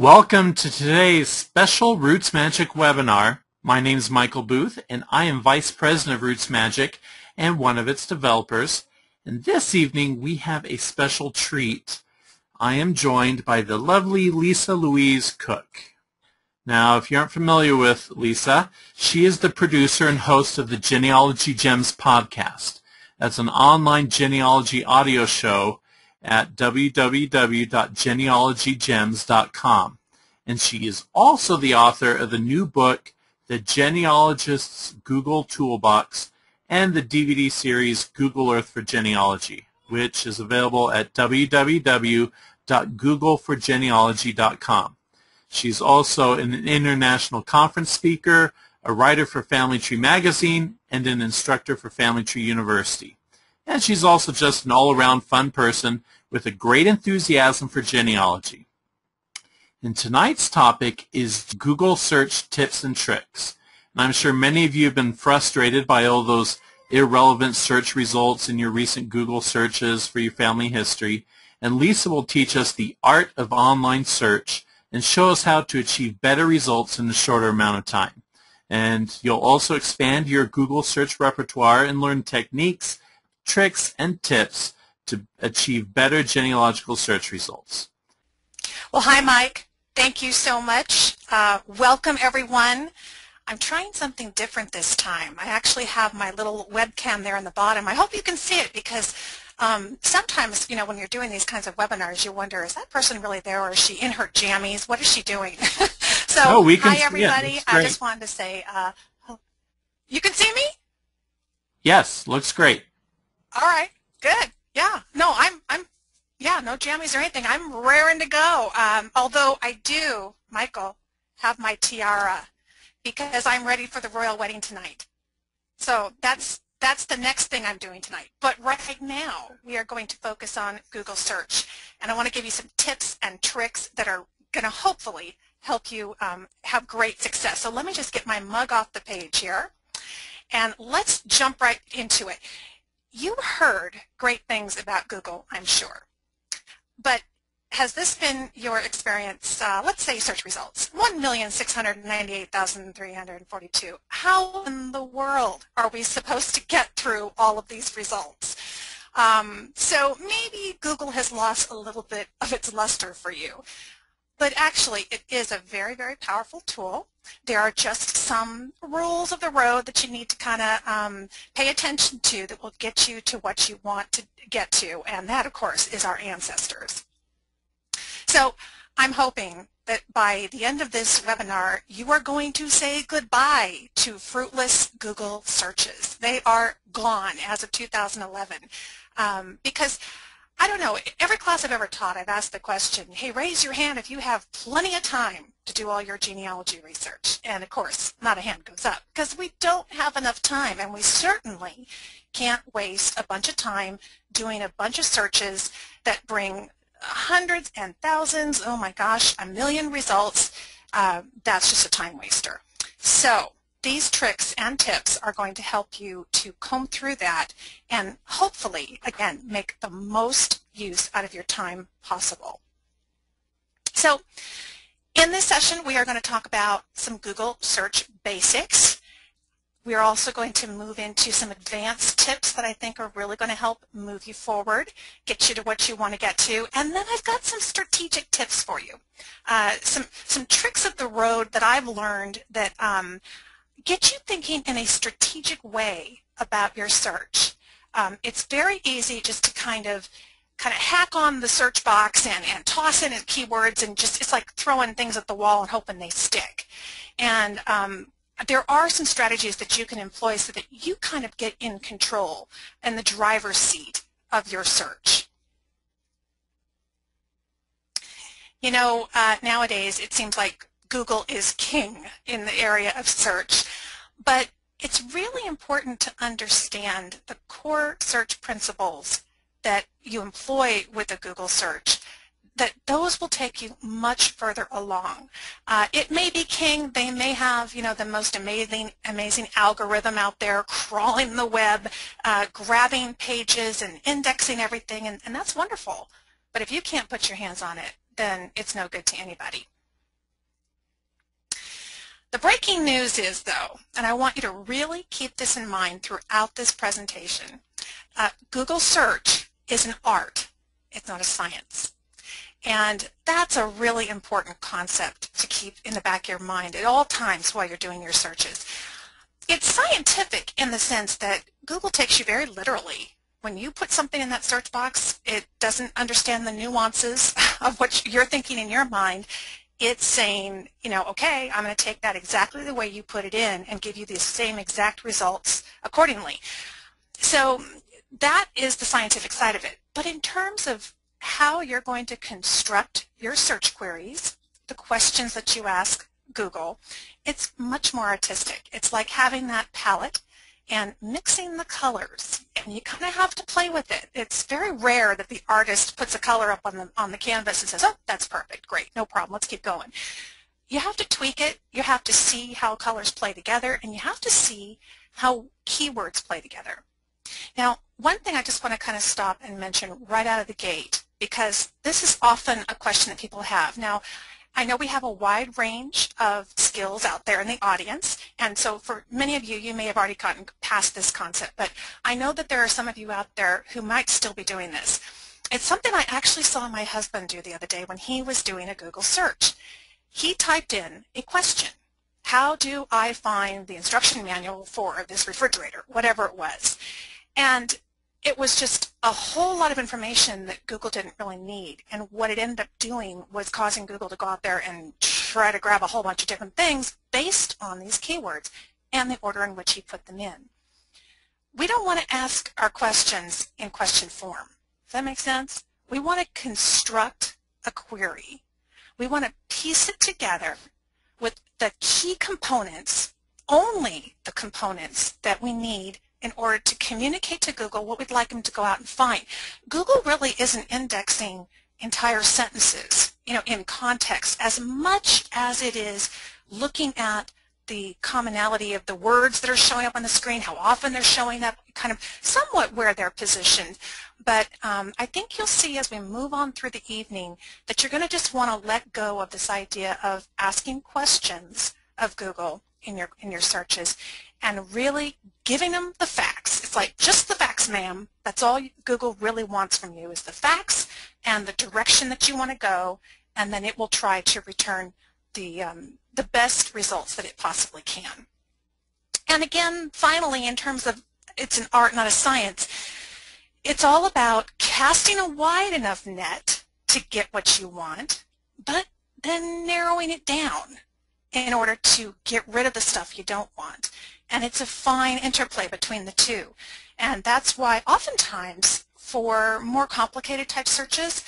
Welcome to today's special RootsMagic webinar. My name is Michael Booth and I am Vice President of RootsMagic and one of its developers. And this evening we have a special treat. I am joined by the lovely Lisa Louise Cooke. Now, if you aren't familiar with Lisa, she is the producer and host of the Genealogy Gems podcast. That's an online genealogy audio show at www.genealogygems.com. And she is also the author of the new book, The Genealogist's Google Toolbox, and the DVD series Google Earth for Genealogy, which is available at www.googleforgenealogy.com. She's also an international conference speaker, a writer for Family Tree Magazine, and an instructor for Family Tree University. And she's also just an all-around fun person with a great enthusiasm for genealogy. And tonight's topic is Google search tips and tricks. And I'm sure many of you have been frustrated by all those irrelevant search results in your recent Google searches for your family history. And Lisa will teach us the art of online search and show us how to achieve better results in a shorter amount of time. And you'll also expand your Google search repertoire and learn techniques, tricks, and tips to achieve better genealogical search results. Well, hi, Mike. Thank you so much. Uh, welcome, everyone. I'm trying something different this time. I actually have my little webcam there in the bottom. I hope you can see it because um, sometimes, you know, when you're doing these kinds of webinars, you wonder, is that person really there or is she in her jammies? What is she doing? so, oh, we can, hi, everybody. Yeah, I just wanted to say, uh, you can see me? Yes, looks great. All right, good. Yeah, no, I'm, I'm, yeah, no jammies or anything. I'm raring to go. Um, although I do, Michael, have my tiara because I'm ready for the royal wedding tonight. So that's that's the next thing I'm doing tonight. But right now, we are going to focus on Google search. And I want to give you some tips and tricks that are going to hopefully help you um, have great success. So let me just get my mug off the page here. And let's jump right into it. You heard great things about Google, I'm sure. But has this been your experience, uh, let's say search results, 1,698,342. How in the world are we supposed to get through all of these results? Um, so maybe Google has lost a little bit of its luster for you. But actually, it is a very, very powerful tool. There are just some rules of the road that you need to kind of um, pay attention to that will get you to what you want to get to. And that, of course, is our ancestors. So I'm hoping that by the end of this webinar, you are going to say goodbye to fruitless Google searches. They are gone as of 2011 um, because I don't know, every class I've ever taught, I've asked the question, hey, raise your hand if you have plenty of time to do all your genealogy research. And of course, not a hand goes up because we don't have enough time and we certainly can't waste a bunch of time doing a bunch of searches that bring hundreds and thousands, oh my gosh, a million results. Uh, that's just a time waster. So these tricks and tips are going to help you to comb through that and hopefully, again, make the most use out of your time possible. So in this session, we are going to talk about some Google search basics. We are also going to move into some advanced tips that I think are really going to help move you forward, get you to what you want to get to, and then I've got some strategic tips for you. Uh, some, some tricks of the road that I've learned that um, get you thinking in a strategic way about your search. Um, it's very easy just to kind of kind of hack on the search box and, and toss in keywords and just it's like throwing things at the wall and hoping they stick. And um, there are some strategies that you can employ so that you kind of get in control and the driver's seat of your search. You know, uh, nowadays it seems like Google is king in the area of search, but it's really important to understand the core search principles that you employ with a Google search that those will take you much further along. Uh, it may be king, they may have you know the most amazing amazing algorithm out there crawling the web, uh, grabbing pages and indexing everything and, and that's wonderful. But if you can't put your hands on it, then it's no good to anybody. The breaking news is, though, and I want you to really keep this in mind throughout this presentation, uh, Google search is an art. It's not a science. And that's a really important concept to keep in the back of your mind at all times while you're doing your searches. It's scientific in the sense that Google takes you very literally. When you put something in that search box, it doesn't understand the nuances of what you're thinking in your mind. It's saying, you know, okay, I'm going to take that exactly the way you put it in and give you the same exact results accordingly. So that is the scientific side of it. But in terms of how you're going to construct your search queries, the questions that you ask Google, it's much more artistic. It's like having that palette and mixing the colors. And you kind of have to play with it. It's very rare that the artist puts a color up on the, on the canvas and says, oh, that's perfect, great, no problem, let's keep going. You have to tweak it, you have to see how colors play together, and you have to see how keywords play together. Now, one thing I just want to kind of stop and mention right out of the gate, because this is often a question that people have. Now, I know we have a wide range of skills out there in the audience, and so for many of you, you may have already gotten past this concept, but I know that there are some of you out there who might still be doing this. It's something I actually saw my husband do the other day when he was doing a Google search. He typed in a question. How do I find the instruction manual for this refrigerator, whatever it was? And it was just a whole lot of information that Google didn't really need. And what it ended up doing was causing Google to go out there and try to grab a whole bunch of different things based on these keywords and the order in which he put them in. We don't want to ask our questions in question form. Does that make sense? We want to construct a query. We want to piece it together with the key components, only the components that we need in order to communicate to Google what we'd like them to go out and find. Google really isn't indexing entire sentences, you know, in context as much as it is looking at the commonality of the words that are showing up on the screen, how often they're showing up, kind of somewhat where they're positioned. But um, I think you'll see as we move on through the evening that you're going to just want to let go of this idea of asking questions of Google in your in your searches and really giving them the facts. It's like just the facts, ma'am. That's all Google really wants from you is the facts and the direction that you want to go, and then it will try to return the, um, the best results that it possibly can. And again, finally, in terms of it's an art, not a science, it's all about casting a wide enough net to get what you want, but then narrowing it down in order to get rid of the stuff you don't want. And it's a fine interplay between the two. And that's why oftentimes for more complicated type searches,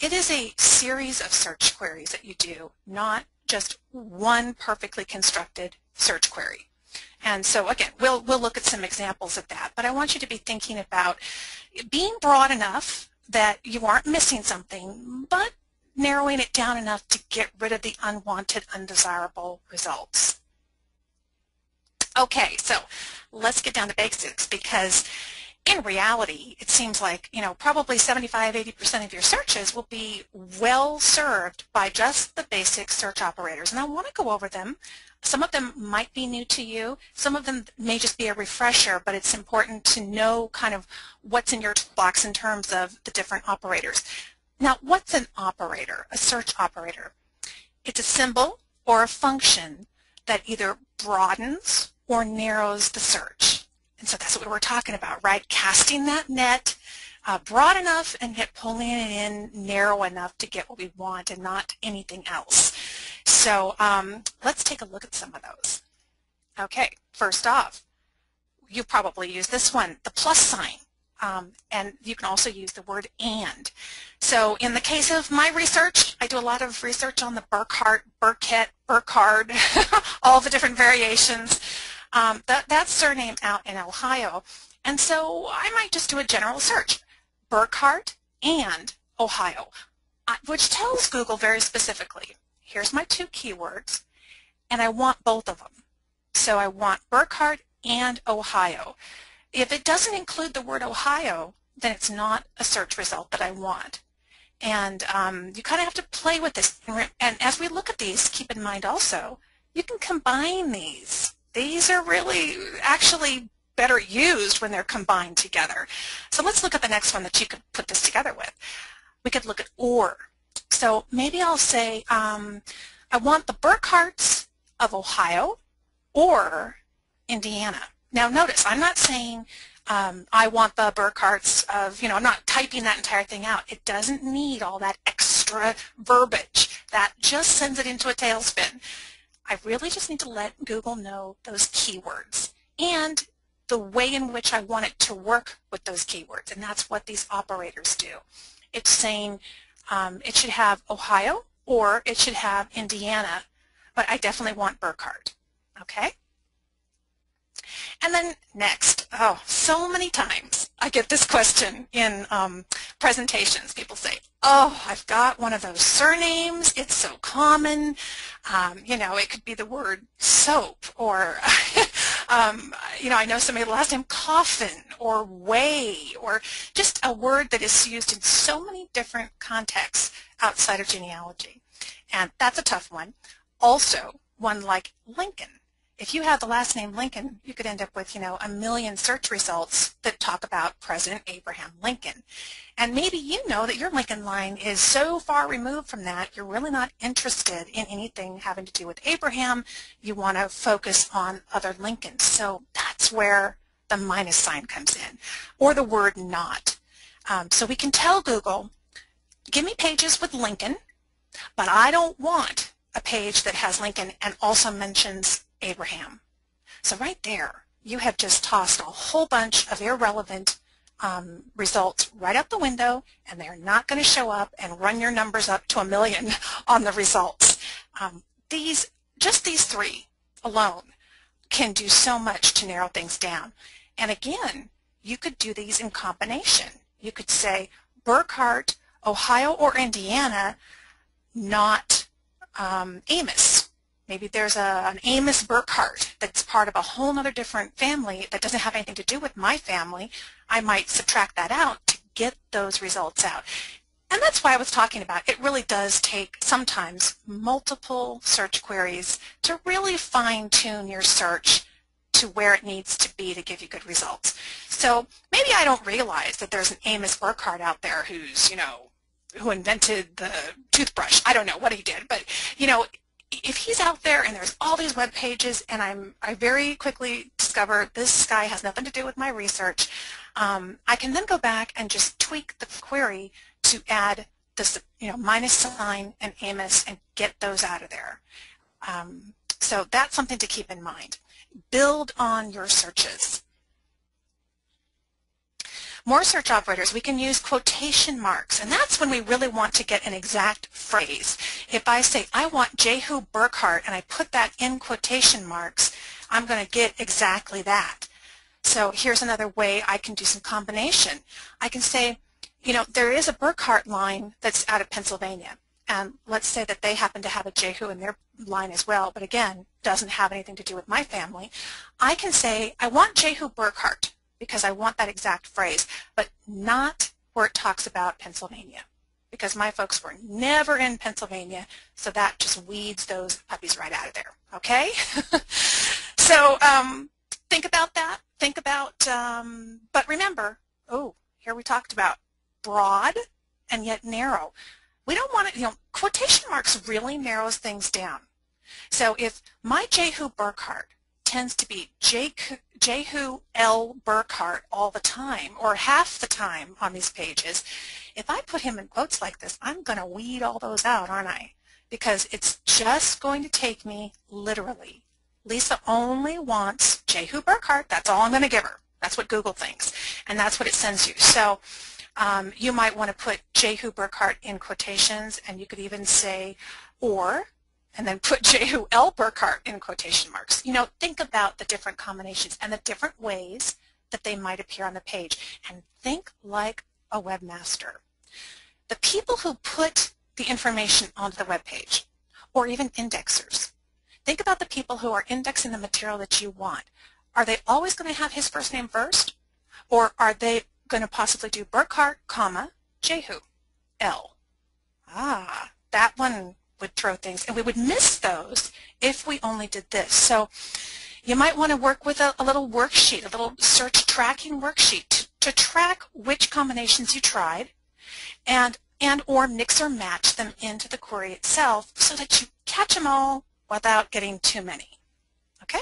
it is a series of search queries that you do, not just one perfectly constructed search query. And so again, we'll, we'll look at some examples of that, but I want you to be thinking about being broad enough that you aren't missing something, but narrowing it down enough to get rid of the unwanted, undesirable results. Okay, so let's get down to basics because in reality, it seems like, you know, probably 75, 80% of your searches will be well served by just the basic search operators. And I want to go over them. Some of them might be new to you. Some of them may just be a refresher, but it's important to know kind of what's in your box in terms of the different operators. Now, what's an operator, a search operator? It's a symbol or a function that either broadens or narrows the search. And so that's what we're talking about, right? Casting that net uh, broad enough and yet pulling it in narrow enough to get what we want and not anything else. So um, let's take a look at some of those. Okay, first off, you probably use this one, the plus sign. Um, and you can also use the word and. So in the case of my research, I do a lot of research on the Burkhardt, Burkett, Burkhardt, all the different variations. Um, that, surname out in Ohio. And so I might just do a general search, Burkhardt and Ohio, uh, which tells Google very specifically, here's my two keywords, and I want both of them. So I want Burkhardt and Ohio. If it doesn't include the word Ohio, then it's not a search result that I want. And um, you kind of have to play with this. And as we look at these, keep in mind also, you can combine these. These are really actually better used when they're combined together. So let's look at the next one that you could put this together with. We could look at or. So maybe I'll say, um, I want the Burkharts of Ohio or Indiana. Now notice, I'm not saying um, I want the Burkharts of, you know, I'm not typing that entire thing out. It doesn't need all that extra verbiage. That just sends it into a tailspin. I really just need to let Google know those keywords and the way in which I want it to work with those keywords, and that's what these operators do. It's saying um, it should have Ohio or it should have Indiana, but I definitely want Burkhart, okay? And then next, oh, so many times I get this question in um, presentations. People say, oh, I've got one of those surnames. It's so common. Um, you know, it could be the word soap or, um, you know, I know somebody last name coffin or way or just a word that is used in so many different contexts outside of genealogy. And that's a tough one. Also, one like Lincoln if you have the last name Lincoln, you could end up with, you know, a million search results that talk about President Abraham Lincoln. And maybe you know that your Lincoln line is so far removed from that, you're really not interested in anything having to do with Abraham. You want to focus on other Lincolns. So that's where the minus sign comes in, or the word not. Um, so we can tell Google, give me pages with Lincoln, but I don't want a page that has Lincoln and also mentions Abraham. So right there, you have just tossed a whole bunch of irrelevant um, results right out the window, and they're not going to show up and run your numbers up to a million on the results. Um, these, just these three alone can do so much to narrow things down. And again, you could do these in combination. You could say Burkhart, Ohio or Indiana, not um, Amos. Maybe there's a, an Amos Burkhart that's part of a whole other different family that doesn't have anything to do with my family. I might subtract that out to get those results out. And that's why I was talking about it really does take sometimes multiple search queries to really fine-tune your search to where it needs to be to give you good results. So maybe I don't realize that there's an Amos Burkhart out there who's, you know, who invented the toothbrush. I don't know what he did, but, you know, if he's out there and there's all these web pages and I'm, I very quickly discover this guy has nothing to do with my research, um, I can then go back and just tweak the query to add this, you know, minus sign and Amos and get those out of there. Um, so that's something to keep in mind. Build on your searches. More search operators, we can use quotation marks, and that's when we really want to get an exact phrase. If I say, I want Jehu Burkhart, and I put that in quotation marks, I'm going to get exactly that. So here's another way I can do some combination. I can say, you know, there is a Burkhart line that's out of Pennsylvania. And let's say that they happen to have a Jehu in their line as well, but again, doesn't have anything to do with my family. I can say, I want Jehu Burkhart because I want that exact phrase, but not where it talks about Pennsylvania because my folks were never in Pennsylvania, so that just weeds those puppies right out of there, okay? so um, think about that. Think about, um, but remember, oh, here we talked about broad and yet narrow. We don't want to, you know, quotation marks really narrows things down. So if my Jehu Burkhart tends to be Jehu L. Burkhart all the time, or half the time on these pages, if I put him in quotes like this, I'm going to weed all those out, aren't I? Because it's just going to take me literally. Lisa only wants Jehu Burkhart. That's all I'm going to give her. That's what Google thinks. And that's what it sends you. So um, you might want to put Jehu Burkhart in quotations, and you could even say, or and then put Jehu L. Burkhart in quotation marks. You know, think about the different combinations and the different ways that they might appear on the page. And think like a webmaster. The people who put the information onto the web page, or even indexers, think about the people who are indexing the material that you want. Are they always going to have his first name first? Or are they going to possibly do Burkhart, comma, Jehu, L? Ah, that one would throw things, and we would miss those if we only did this. So you might want to work with a, a little worksheet, a little search tracking worksheet to, to track which combinations you tried and, and or mix or match them into the query itself so that you catch them all without getting too many. Okay?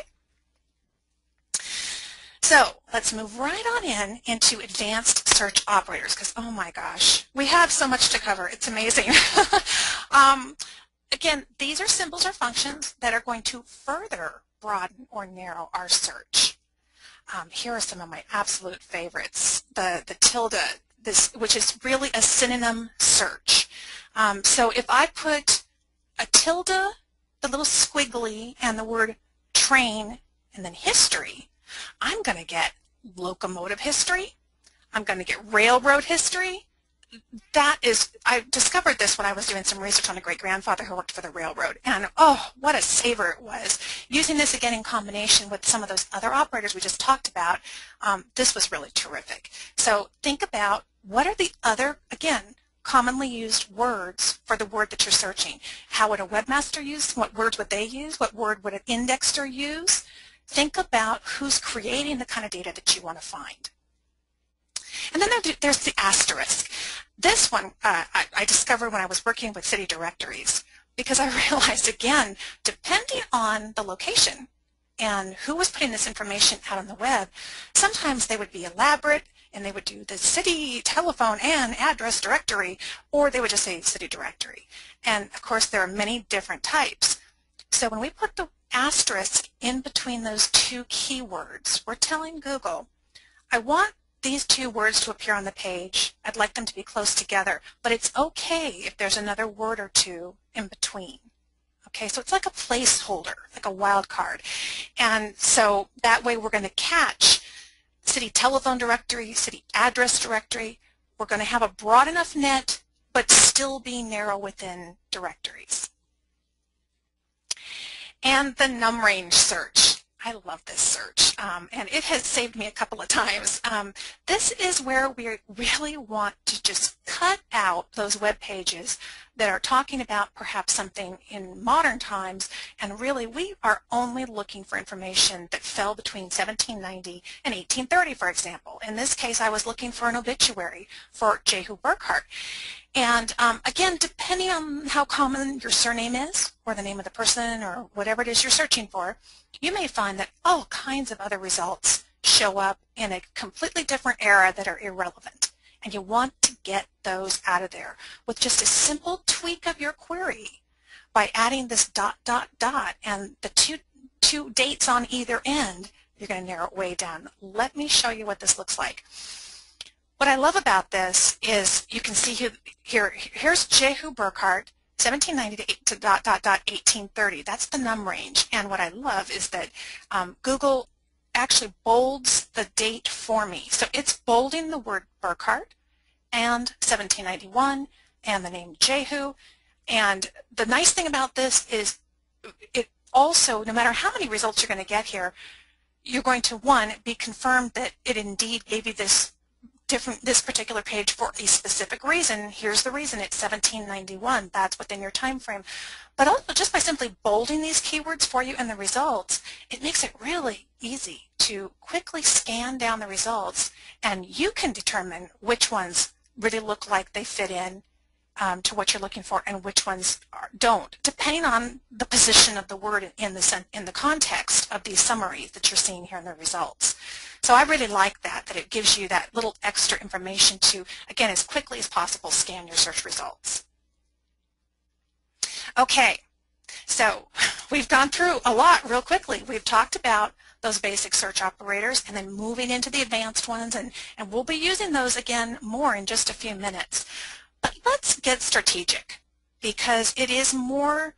So let's move right on in into advanced search operators because, oh my gosh, we have so much to cover. It's amazing. um, again, these are symbols or functions that are going to further broaden or narrow our search. Um, here are some of my absolute favorites. The, the tilde, this, which is really a synonym search. Um, so if I put a tilde, the little squiggly, and the word train, and then history, I'm going to get locomotive history. I'm going to get railroad history that is, I discovered this when I was doing some research on a great-grandfather who worked for the railroad, and oh, what a saver it was. Using this again in combination with some of those other operators we just talked about, um, this was really terrific. So think about what are the other, again, commonly used words for the word that you're searching. How would a webmaster use? What words would they use? What word would an indexer use? Think about who's creating the kind of data that you want to find. And then there's the asterisk. This one uh, I, I discovered when I was working with city directories because I realized, again, depending on the location and who was putting this information out on the web, sometimes they would be elaborate and they would do the city telephone and address directory, or they would just say city directory. And of course, there are many different types. So when we put the asterisk in between those two keywords, we're telling Google, I want these two words to appear on the page. I'd like them to be close together, but it's okay if there's another word or two in between. Okay, so it's like a placeholder, like a wild card. And so that way we're going to catch city telephone directory, city address directory. We're going to have a broad enough net, but still be narrow within directories. And the num range search. I love this search, um, and it has saved me a couple of times. Um, this is where we really want to just cut out those web pages that are talking about perhaps something in modern times, and really we are only looking for information that fell between 1790 and 1830, for example. In this case, I was looking for an obituary for Jehu Burkhart. And um, again, depending on how common your surname is, or the name of the person, or whatever it is you're searching for, you may find that all kinds of other results show up in a completely different era that are irrelevant. And you want to get those out of there with just a simple tweak of your query by adding this dot, dot, dot, and the two, two dates on either end, you're going to narrow it way down. Let me show you what this looks like. What I love about this is you can see here, here here's Jehu Burkhart, 1790 to, to dot, dot, dot, 1830. That's the num range. And what I love is that um, Google actually bolds the date for me. So it's bolding the word Burkhart and 1791 and the name Jehu. And the nice thing about this is it also, no matter how many results you're going to get here, you're going to, one, be confirmed that it indeed gave you this different this particular page for a specific reason. Here's the reason it's 1791. That's within your time frame. But also just by simply bolding these keywords for you in the results, it makes it really easy to quickly scan down the results and you can determine which ones really look like they fit in um, to what you're looking for and which ones are, don't, depending on the position of the word in the, in the context of these summaries that you're seeing here in the results. So I really like that, that it gives you that little extra information to, again, as quickly as possible, scan your search results. Okay, so we've gone through a lot real quickly. We've talked about those basic search operators and then moving into the advanced ones, and, and we'll be using those again more in just a few minutes. But let's get strategic because it is more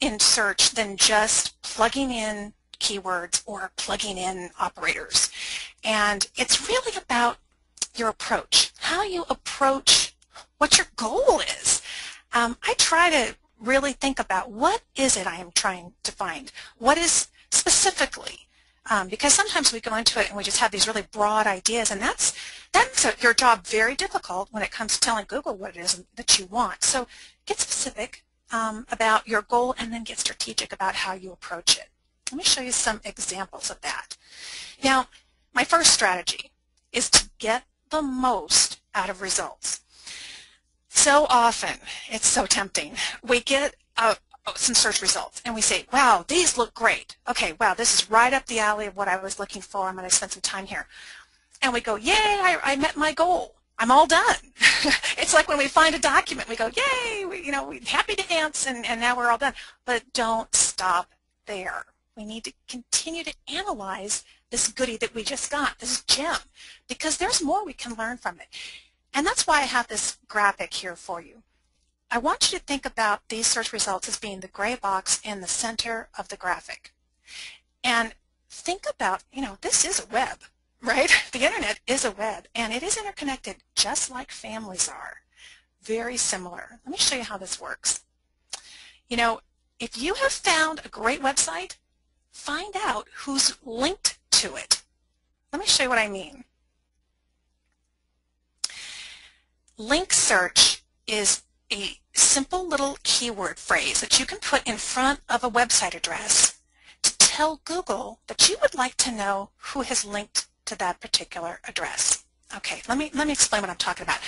in search than just plugging in keywords or plugging in operators. And it's really about your approach, how you approach what your goal is. Um, I try to really think about what is it I am trying to find? What is specifically? Um, because sometimes we go into it and we just have these really broad ideas, and that's that makes your job very difficult when it comes to telling Google what it is that you want. So get specific, um, about your goal and then get strategic about how you approach it. Let me show you some examples of that. Now, my first strategy is to get the most out of results. So often, it's so tempting, we get uh, Oh, some search results and we say, wow, these look great. Okay, wow, this is right up the alley of what I was looking for. I'm going to spend some time here. And we go, yay, I, I met my goal. I'm all done. it's like when we find a document, we go, yay, we, you know, we're happy dance, and, and now we're all done. But don't stop there. We need to continue to analyze this goodie that we just got, this gem, because there's more we can learn from it. And that's why I have this graphic here for you. I want you to think about these search results as being the gray box in the center of the graphic. And think about, you know, this is a web right? The internet is a web, and it is interconnected just like families are. Very similar. Let me show you how this works. You know, if you have found a great website, find out who's linked to it. Let me show you what I mean. Link search is a simple little keyword phrase that you can put in front of a website address to tell Google that you would like to know who has linked to that particular address. Okay, let me, let me explain what I'm talking about.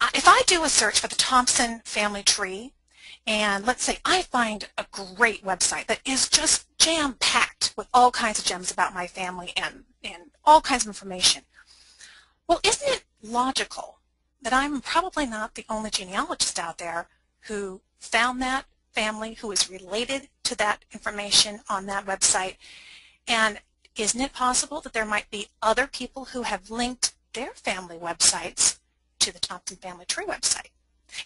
Uh, if I do a search for the Thompson family tree, and let's say I find a great website that is just jam-packed with all kinds of gems about my family and, and all kinds of information. Well, isn't it logical that I'm probably not the only genealogist out there who found that family, who is related to that information on that website, and isn't it possible that there might be other people who have linked their family websites to the Thompson Family Tree website?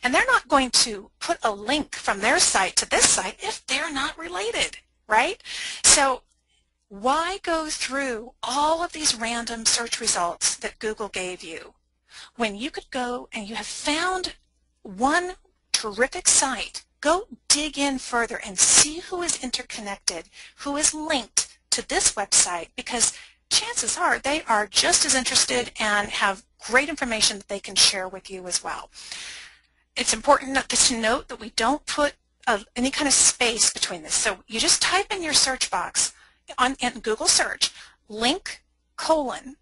And they're not going to put a link from their site to this site if they're not related, right? So why go through all of these random search results that Google gave you when you could go and you have found one terrific site, go dig in further and see who is interconnected, who is linked to this website because chances are they are just as interested and have great information that they can share with you as well. It's important to note that we don't put a, any kind of space between this. So you just type in your search box on in Google search, link colon,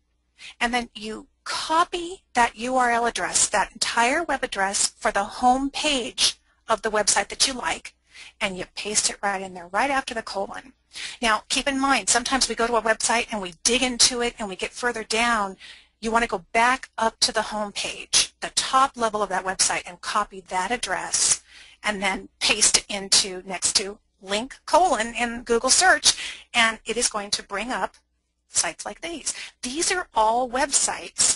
and then you copy that URL address, that entire web address for the home page of the website that you like, and you paste it right in there, right after the colon. Now, keep in mind, sometimes we go to a website and we dig into it and we get further down. You want to go back up to the home page, the top level of that website, and copy that address and then paste it into next to link colon in Google search, and it is going to bring up sites like these. These are all websites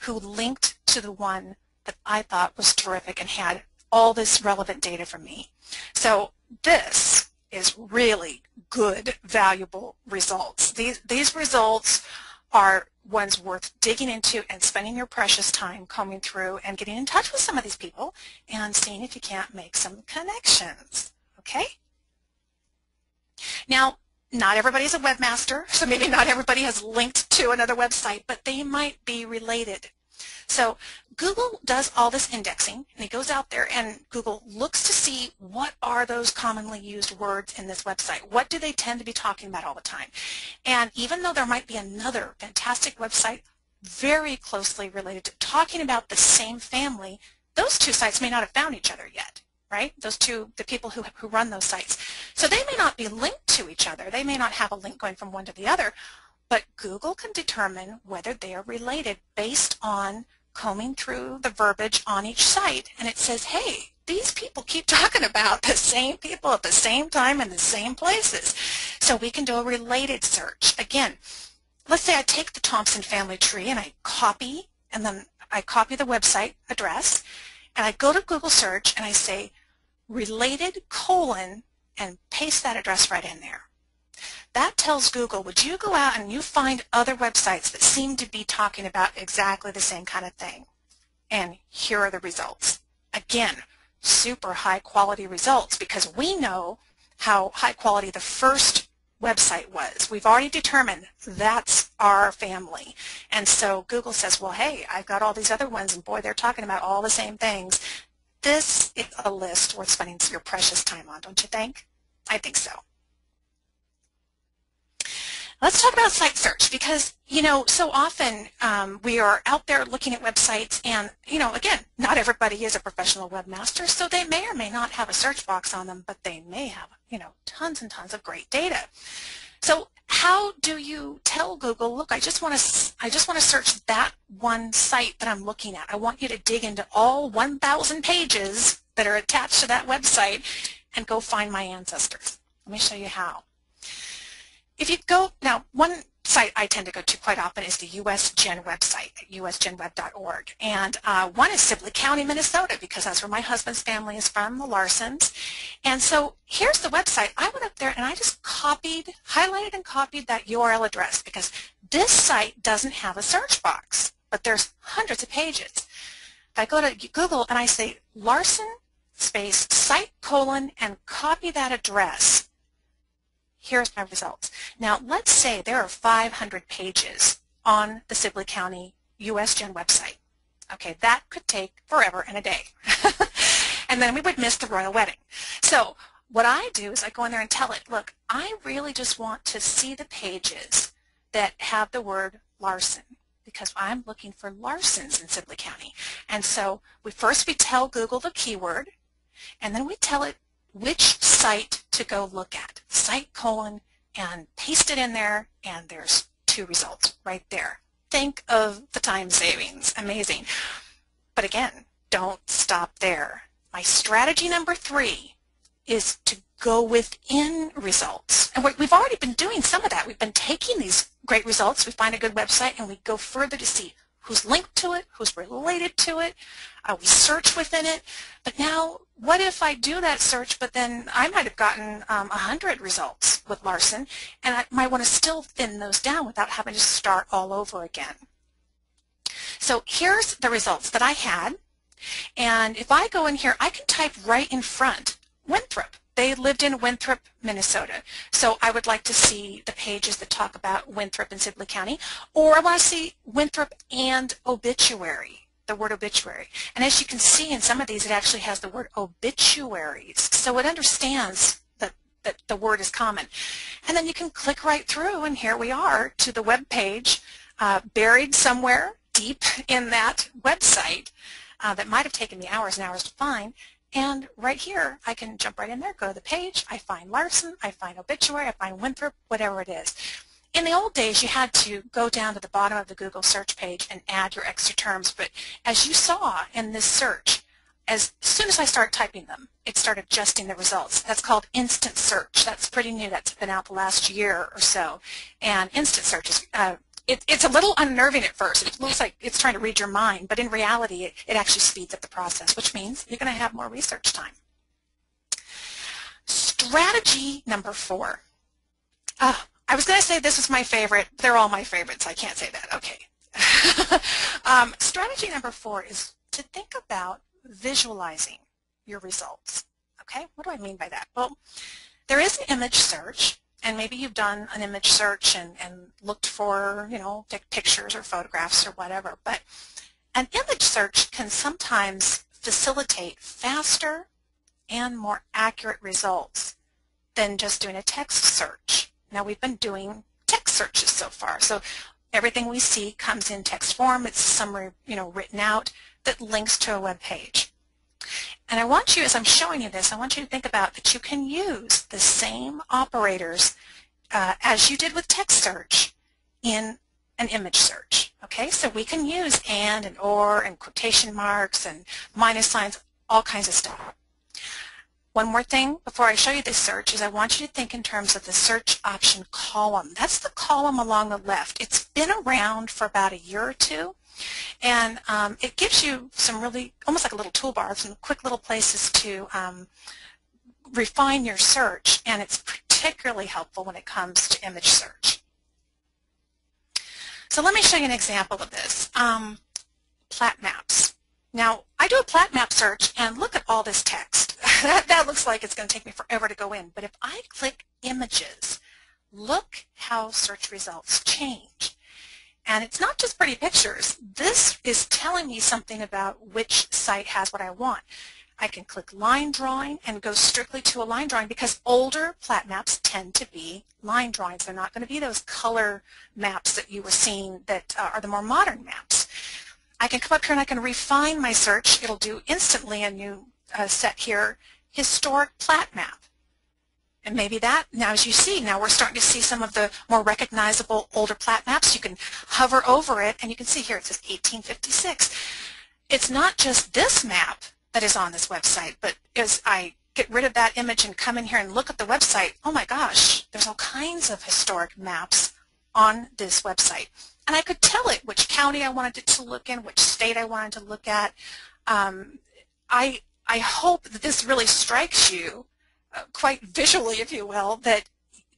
who linked to the one that I thought was terrific and had all this relevant data for me. So this is really good, valuable results. These, these results are ones worth digging into and spending your precious time combing through and getting in touch with some of these people and seeing if you can't make some connections. Okay? Now, not everybody's a webmaster, so maybe not everybody has linked to another website, but they might be related. So Google does all this indexing, and it goes out there and Google looks to see what are those commonly used words in this website. What do they tend to be talking about all the time? And even though there might be another fantastic website very closely related to talking about the same family, those two sites may not have found each other yet right? Those two, the people who, who run those sites. So they may not be linked to each other. They may not have a link going from one to the other, but Google can determine whether they are related based on combing through the verbiage on each site and it says, hey, these people keep talking about the same people at the same time in the same places. So we can do a related search. Again, let's say I take the Thompson family tree and I copy and then I copy the website address and I go to Google search and I say related colon and paste that address right in there. That tells Google, would you go out and you find other websites that seem to be talking about exactly the same kind of thing? And here are the results. Again, super high quality results because we know how high quality the first website was. We've already determined that's our family. And so Google says, well, hey, I've got all these other ones, and boy, they're talking about all the same things. This is a list worth spending your precious time on, don't you think? I think so. Let's talk about site search because, you know, so often um, we are out there looking at websites and, you know, again, not everybody is a professional webmaster, so they may or may not have a search box on them, but they may have, you know, tons and tons of great data. So how do you tell Google, look, I just want to I just want to search that one site that I'm looking at. I want you to dig into all 1,000 pages that are attached to that website and go find my ancestors. Let me show you how. If you go, now one site I tend to go to quite often is the USGenWeb site, usgenweb.org. And uh, one is Sibley County, Minnesota, because that's where my husband's family is from, the Larsons. And so here's the website. I went up there and I just copied, highlighted and copied that URL address because this site doesn't have a search box, but there's hundreds of pages. If I go to Google and I say Larson space site colon and copy that address, here's my results. Now, let's say there are 500 pages on the Sibley County USGenWeb site. Okay, that could take forever and a day. and then we would miss the royal wedding. So what I do is I go in there and tell it, look, I really just want to see the pages that have the word Larson because I'm looking for Larsons in Sibley County. And so we first we tell Google the keyword, and then we tell it which site to go look at. Site colon and paste it in there and there's two results right there. Think of the time savings. Amazing. But again, don't stop there. My strategy number three is to go within results. And we've already been doing some of that. We've been taking these great results, we find a good website, and we go further to see who's linked to it, who's related to it. Uh, we search within it. But now, what if I do that search, but then I might have gotten um, 100 results with Larson, and I might want to still thin those down without having to start all over again. So here's the results that I had. And if I go in here, I can type right in front Winthrop. They lived in Winthrop, Minnesota. So I would like to see the pages that talk about Winthrop and Sibley County, or I want to see Winthrop and obituary, the word obituary. And as you can see in some of these, it actually has the word obituaries. So it understands that, that the word is common. And then you can click right through, and here we are to the web page, uh, buried somewhere deep in that website uh, that might have taken me hours and hours to find, and right here, I can jump right in there, go to the page, I find Larson, I find obituary, I find Winthrop, whatever it is. In the old days, you had to go down to the bottom of the Google search page and add your extra terms, but as you saw in this search, as soon as I start typing them, it started adjusting the results. That's called instant search. That's pretty new. That's been out the last year or so. And instant search is uh, it, it's a little unnerving at first. It looks like it's trying to read your mind, but in reality, it, it actually speeds up the process, which means you're going to have more research time. Strategy number four. Uh, I was going to say this was my favorite. They're all my favorites. I can't say that. Okay. um, strategy number four is to think about visualizing your results. Okay, what do I mean by that? Well, there is an image search, and maybe you've done an image search and, and looked for, you know, pictures or photographs or whatever, but an image search can sometimes facilitate faster and more accurate results than just doing a text search. Now we've been doing text searches so far, so everything we see comes in text form, it's summary, you know, written out that links to a web page. And I want you, as I'm showing you this, I want you to think about that you can use the same operators uh, as you did with text search in an image search. Okay, so we can use and and or and quotation marks and minus signs, all kinds of stuff. One more thing before I show you this search is I want you to think in terms of the search option column. That's the column along the left. It's been around for about a year or two. And um, it gives you some really, almost like a little toolbar, some quick little places to um, refine your search, and it's particularly helpful when it comes to image search. So let me show you an example of this. Um, plat maps. Now, I do a plat map search, and look at all this text. that, that looks like it's going to take me forever to go in, but if I click images, look how search results change. And it's not just pretty pictures. This is telling me something about which site has what I want. I can click line drawing and go strictly to a line drawing because older plat maps tend to be line drawings. They're not going to be those color maps that you were seeing that uh, are the more modern maps. I can come up here and I can refine my search. It'll do instantly a new uh, set here, historic plat map. And maybe that, now as you see, now we're starting to see some of the more recognizable older plat maps. You can hover over it and you can see here it says 1856. It's not just this map that is on this website, but as I get rid of that image and come in here and look at the website, oh my gosh, there's all kinds of historic maps on this website. And I could tell it which county I wanted to look in, which state I wanted to look at. Um, I, I hope that this really strikes you quite visually, if you will, that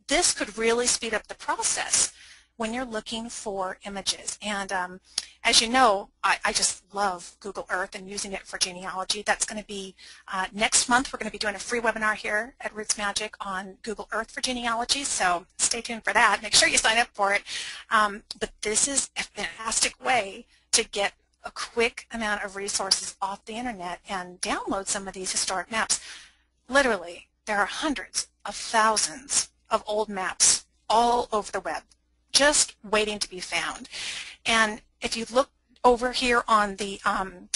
this could really speed up the process when you're looking for images. And um, as you know, I, I, just love Google Earth and using it for genealogy. That's going to be uh, next month. We're going to be doing a free webinar here at RootsMagic on Google Earth for genealogy, so stay tuned for that. Make sure you sign up for it. Um, but this is a fantastic way to get a quick amount of resources off the internet and download some of these historic maps. Literally, there are hundreds of thousands of old maps all over the web just waiting to be found. And if you look over here on the, um,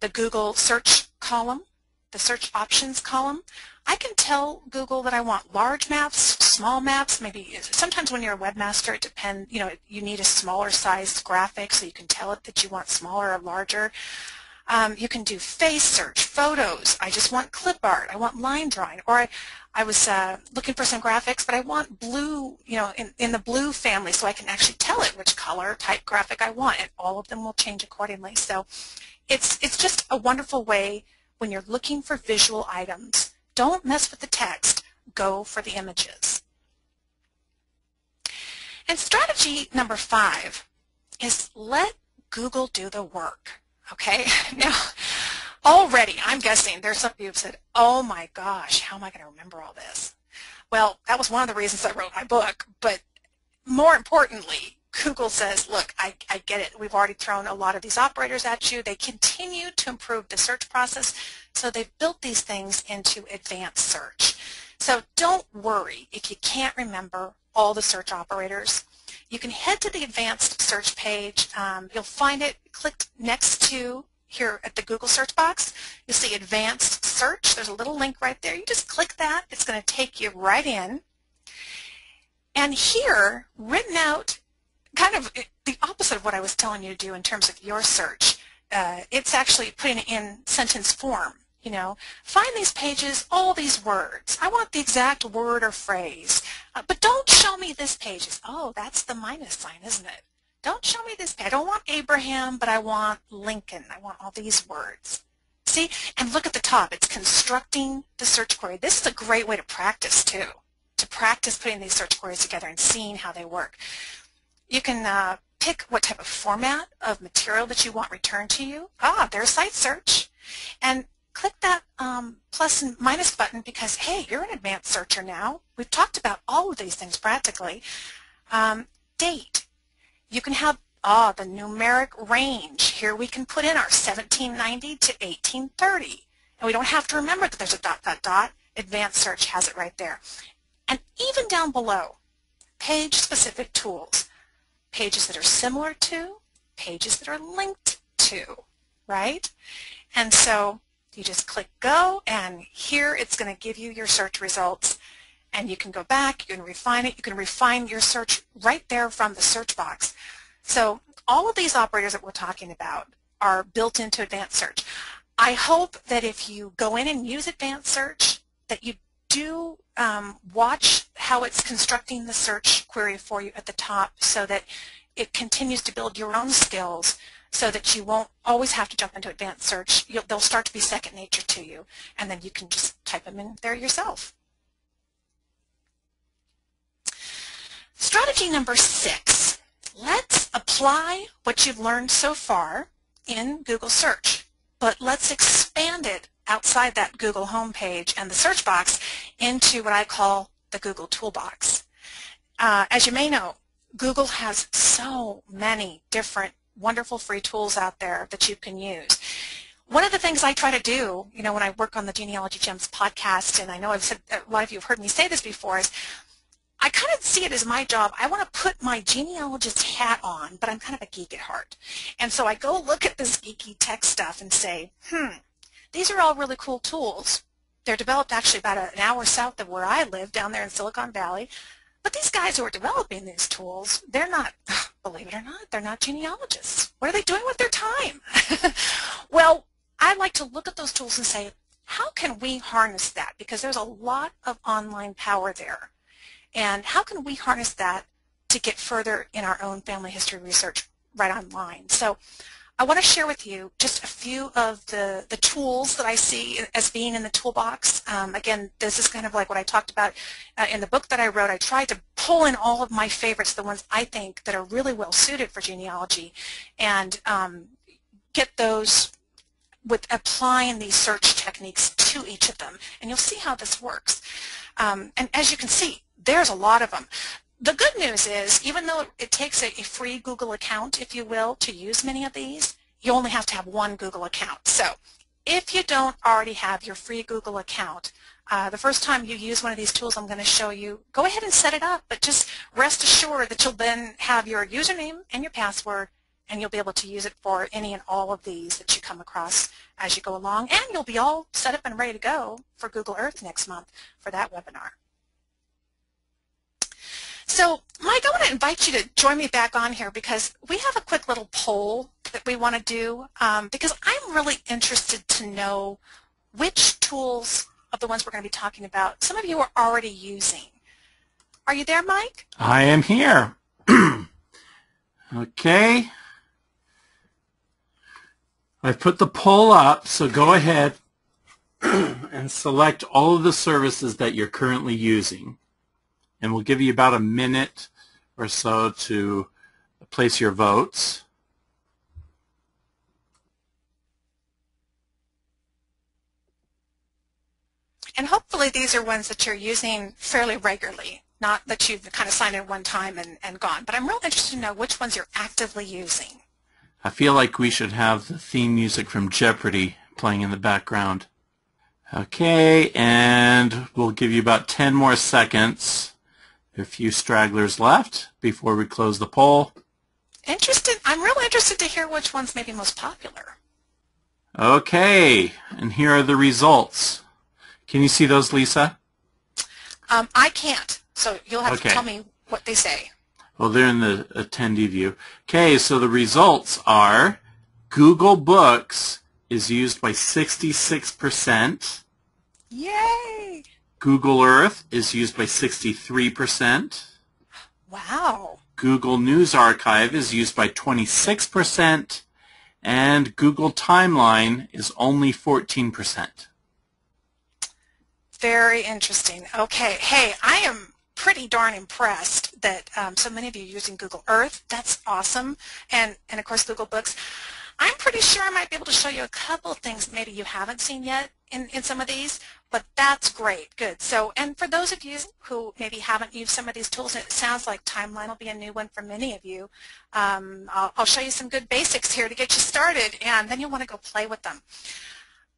the Google search column, the search options column, I can tell Google that I want large maps, small maps, maybe sometimes when you're a webmaster it depends, you know, you need a smaller sized graphic so you can tell it that you want smaller or larger. Um, you can do face search, photos. I just want clip art. I want line drawing. Or I, I was uh, looking for some graphics, but I want blue, you know, in, in the blue family so I can actually tell it which color type graphic I want, and all of them will change accordingly. So it's, it's just a wonderful way when you're looking for visual items. Don't mess with the text. Go for the images. And strategy number five is let Google do the work. Okay, now already I'm guessing there's some of you who said, oh my gosh, how am I going to remember all this? Well, that was one of the reasons I wrote my book, but more importantly, Google says, look, I, I get it. We've already thrown a lot of these operators at you. They continue to improve the search process, so they've built these things into advanced search. So don't worry if you can't remember all the search operators. You can head to the advanced search page. Um, you'll find it clicked next to here at the Google search box. You'll see advanced search. There's a little link right there. You just click that. It's going to take you right in. And here, written out, kind of the opposite of what I was telling you to do in terms of your search, uh, it's actually putting it in sentence form you know, find these pages, all these words. I want the exact word or phrase. Uh, but don't show me this page. Oh, that's the minus sign, isn't it? Don't show me this page. I don't want Abraham, but I want Lincoln. I want all these words. See? And look at the top. It's constructing the search query. This is a great way to practice, too, to practice putting these search queries together and seeing how they work. You can uh, pick what type of format of material that you want returned to you. Ah, there's site search. And click that um, plus and minus button because, hey, you're an advanced searcher now. We've talked about all of these things practically. Um, date. You can have ah, the numeric range. Here we can put in our 1790 to 1830. And we don't have to remember that there's a dot, dot, dot. Advanced search has it right there. And even down below, page-specific tools. Pages that are similar to, pages that are linked to, right? And so you just click go and here it's going to give you your search results and you can go back, you can refine it, you can refine your search right there from the search box. So all of these operators that we're talking about are built into advanced search. I hope that if you go in and use advanced search that you do um, watch how it's constructing the search query for you at the top so that it continues to build your own skills so that you won't always have to jump into advanced search. You'll, they'll start to be second nature to you, and then you can just type them in there yourself. Strategy number six, let's apply what you've learned so far in Google search, but let's expand it outside that Google homepage and the search box into what I call the Google toolbox. Uh, as you may know, Google has so many different wonderful free tools out there that you can use. one of the things I try to do, you know, when I work on the Genealogy Gems podcast, and I know I've said, a lot of you have heard me say this before, is I kind of see it as my job. I want to put my genealogist hat on, but I'm kind of a geek at heart. And so I go look at this geeky tech stuff and say, hmm, these are all really cool tools. They're developed actually about an hour south of where I live, down there in Silicon Valley. But these guys who are developing these tools, they're not, believe it or not, they're not genealogists. What are they doing with their time? well, I like to look at those tools and say, how can we harness that? Because there's a lot of online power there. And how can we harness that to get further in our own family history research right online? So I want to share with you just a few of the, the tools that I see as being in the toolbox. Um, again, this is kind of like what I talked about uh, in the book that I wrote. I tried to pull in all of my favorites, the ones I think that are really well suited for genealogy, and um, get those with applying these search techniques to each of them. And you'll see how this works. Um, and as you can see, there's a lot of them. The good news is, even though it takes a, a, free Google account, if you will, to use many of these, you only have to have one Google account. So if you don't already have your free Google account, uh, the first time you use one of these tools I'm going to show you, go ahead and set it up, but just rest assured that you'll then have your username and your password, and you'll be able to use it for any and all of these that you come across as you go along, and you'll be all set up and ready to go for Google Earth next month for that webinar. So Mike, I want to invite you to join me back on here because we have a quick little poll that we want to do um, because I'm really interested to know which tools of the ones we're going to be talking about some of you are already using. Are you there, Mike? I am here. okay. I've put the poll up, so go ahead and select all of the services that you're currently using and we'll give you about a minute or so to place your votes. And hopefully these are ones that you're using fairly regularly, not that you've kind of signed in one time and, and gone. But I'm real interested to know which ones you're actively using. I feel like we should have the theme music from Jeopardy playing in the background. Okay, and we'll give you about 10 more seconds a few stragglers left before we close the poll. Interested. I'm really interested to hear which one's maybe most popular. Okay, and here are the results. Can you see those, Lisa? Um, I can't, so you'll have okay. to tell me what they say. Well, they're in the attendee view. Okay, so the results are Google Books is used by 66%. Yay! Google Earth is used by 63%. Wow. Google News Archive is used by 26%. And Google Timeline is only 14%. Very interesting. Okay. Hey, I am pretty darn impressed that um, so many of you are using Google Earth. That's awesome. And, and of course, Google Books. I'm pretty sure I might be able to show you a couple of things maybe you haven't seen yet in, in some of these, but that's great. Good. So, and for those of you who maybe haven't used some of these tools, it sounds like Timeline will be a new one for many of you. Um, I'll, I'll, show you some good basics here to get you started, and then you'll want to go play with them.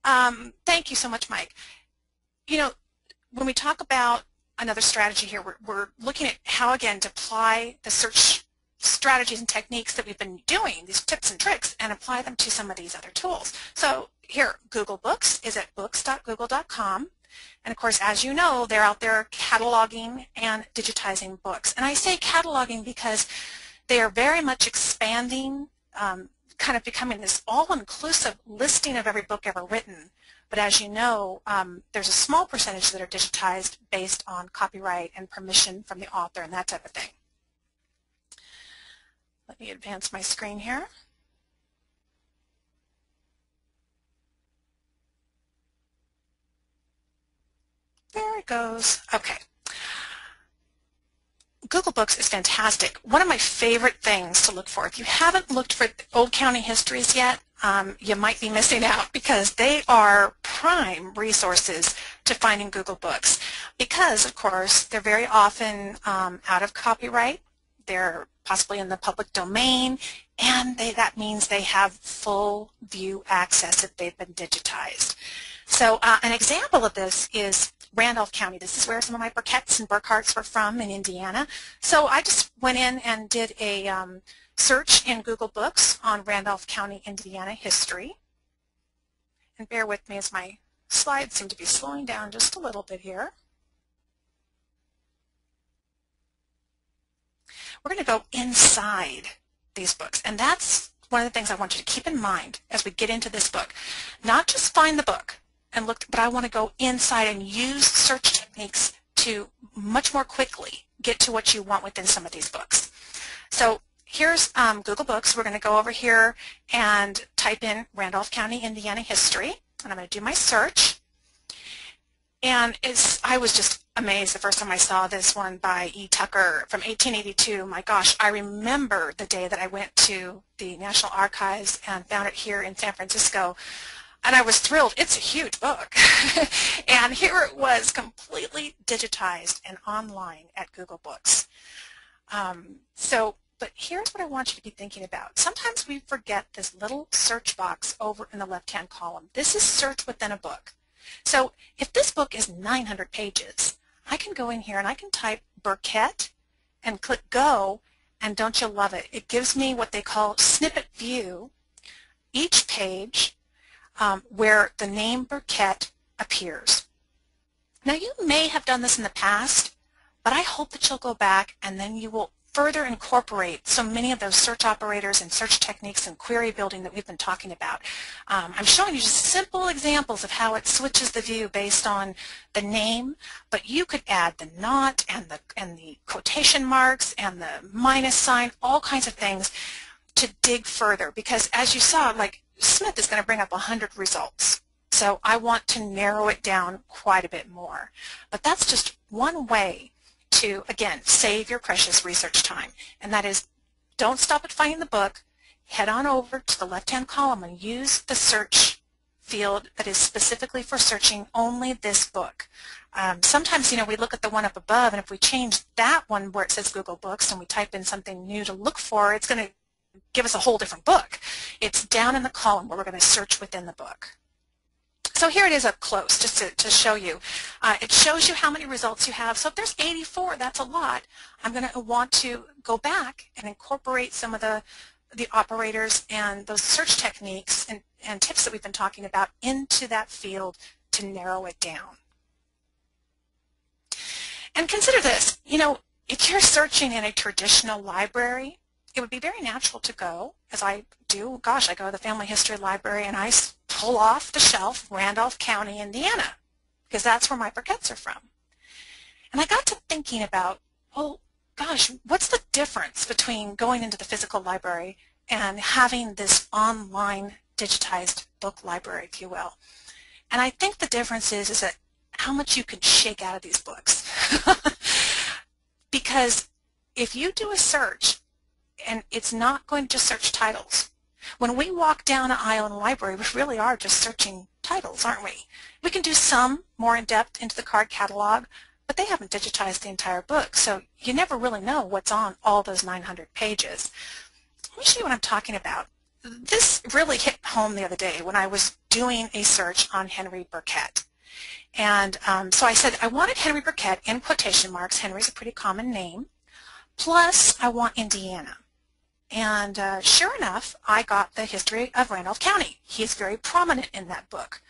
Um, thank you so much, Mike. You know, when we talk about another strategy here, we're, we're looking at how, again, to apply the search strategies and techniques that we've been doing, these tips and tricks, and apply them to some of these other tools. So here, Google Books is at books.google.com. And of course, as you know, they're out there cataloging and digitizing books. And I say cataloging because they are very much expanding, um, kind of becoming this all-inclusive listing of every book ever written. But as you know, um, there's a small percentage that are digitized based on copyright and permission from the author and that type of thing. Let me advance my screen here. There it goes. Okay. Google Books is fantastic. One of my favorite things to look for, if you haven't looked for Old County histories yet, um, you might be missing out because they are prime resources to find in Google Books because, of course, they're very often um, out of copyright they're possibly in the public domain, and they, that means they have full view access if they've been digitized. So uh, an example of this is Randolph County. This is where some of my Burketts and Burkharts were from in Indiana. So I just went in and did a um, search in Google Books on Randolph County, Indiana history. And bear with me as my slides seem to be slowing down just a little bit here. We're going to go inside these books. And that's one of the things I want you to keep in mind as we get into this book. Not just find the book and look, but I want to go inside and use search techniques to much more quickly get to what you want within some of these books. So here's um, Google Books. We're going to go over here and type in Randolph County, Indiana history. And I'm going to do my search. And it's, I was just amazed the first time I saw this one by E. Tucker from 1882. My gosh, I remember the day that I went to the National Archives and found it here in San Francisco. And I was thrilled. It's a huge book. and here it was completely digitized and online at Google Books. Um, so, but here's what I want you to be thinking about. Sometimes we forget this little search box over in the left-hand column. This is search within a book. So if this book is 900 pages, I can go in here and I can type Burkett and click go and don't you love it? It gives me what they call snippet view, each page um, where the name Burkett appears. Now you may have done this in the past, but I hope that you'll go back and then you will further incorporate so many of those search operators and search techniques and query building that we've been talking about. Um, I'm showing you just simple examples of how it switches the view based on the name, but you could add the not and the, and the quotation marks and the minus sign, all kinds of things to dig further because as you saw, like Smith is going to bring up 100 results. So I want to narrow it down quite a bit more. But that's just one way to, again, save your precious research time. And that is, don't stop at finding the book. Head on over to the left-hand column and use the search field that is specifically for searching only this book. Um, sometimes, you know, we look at the one up above, and if we change that one where it says Google Books and we type in something new to look for, it's going to give us a whole different book. It's down in the column where we're going to search within the book. So here it is up close, just to, to show you. Uh, it shows you how many results you have. So if there's 84, that's a lot. I'm going to want to go back and incorporate some of the, the operators and those search techniques and, and tips that we've been talking about into that field to narrow it down. And consider this, you know, if you're searching in a traditional library, it would be very natural to go, as I do, gosh, I go to the Family History Library and I pull off the shelf Randolph County, Indiana, because that's where my Burketts are from. And I got to thinking about, well, gosh, what's the difference between going into the physical library and having this online digitized book library, if you will? And I think the difference is, is that how much you can shake out of these books. because if you do a search and it's not going to just search titles. When we walk down an aisle in a library, we really are just searching titles, aren't we? We can do some more in-depth into the card catalog, but they haven't digitized the entire book, so you never really know what's on all those 900 pages. Let me show you what I'm talking about. This really hit home the other day when I was doing a search on Henry Burkett. And um, so I said I wanted Henry Burkett in quotation marks. Henry's a pretty common name. Plus, I want Indiana. And uh, sure enough, I got the history of Randolph County. He is very prominent in that book.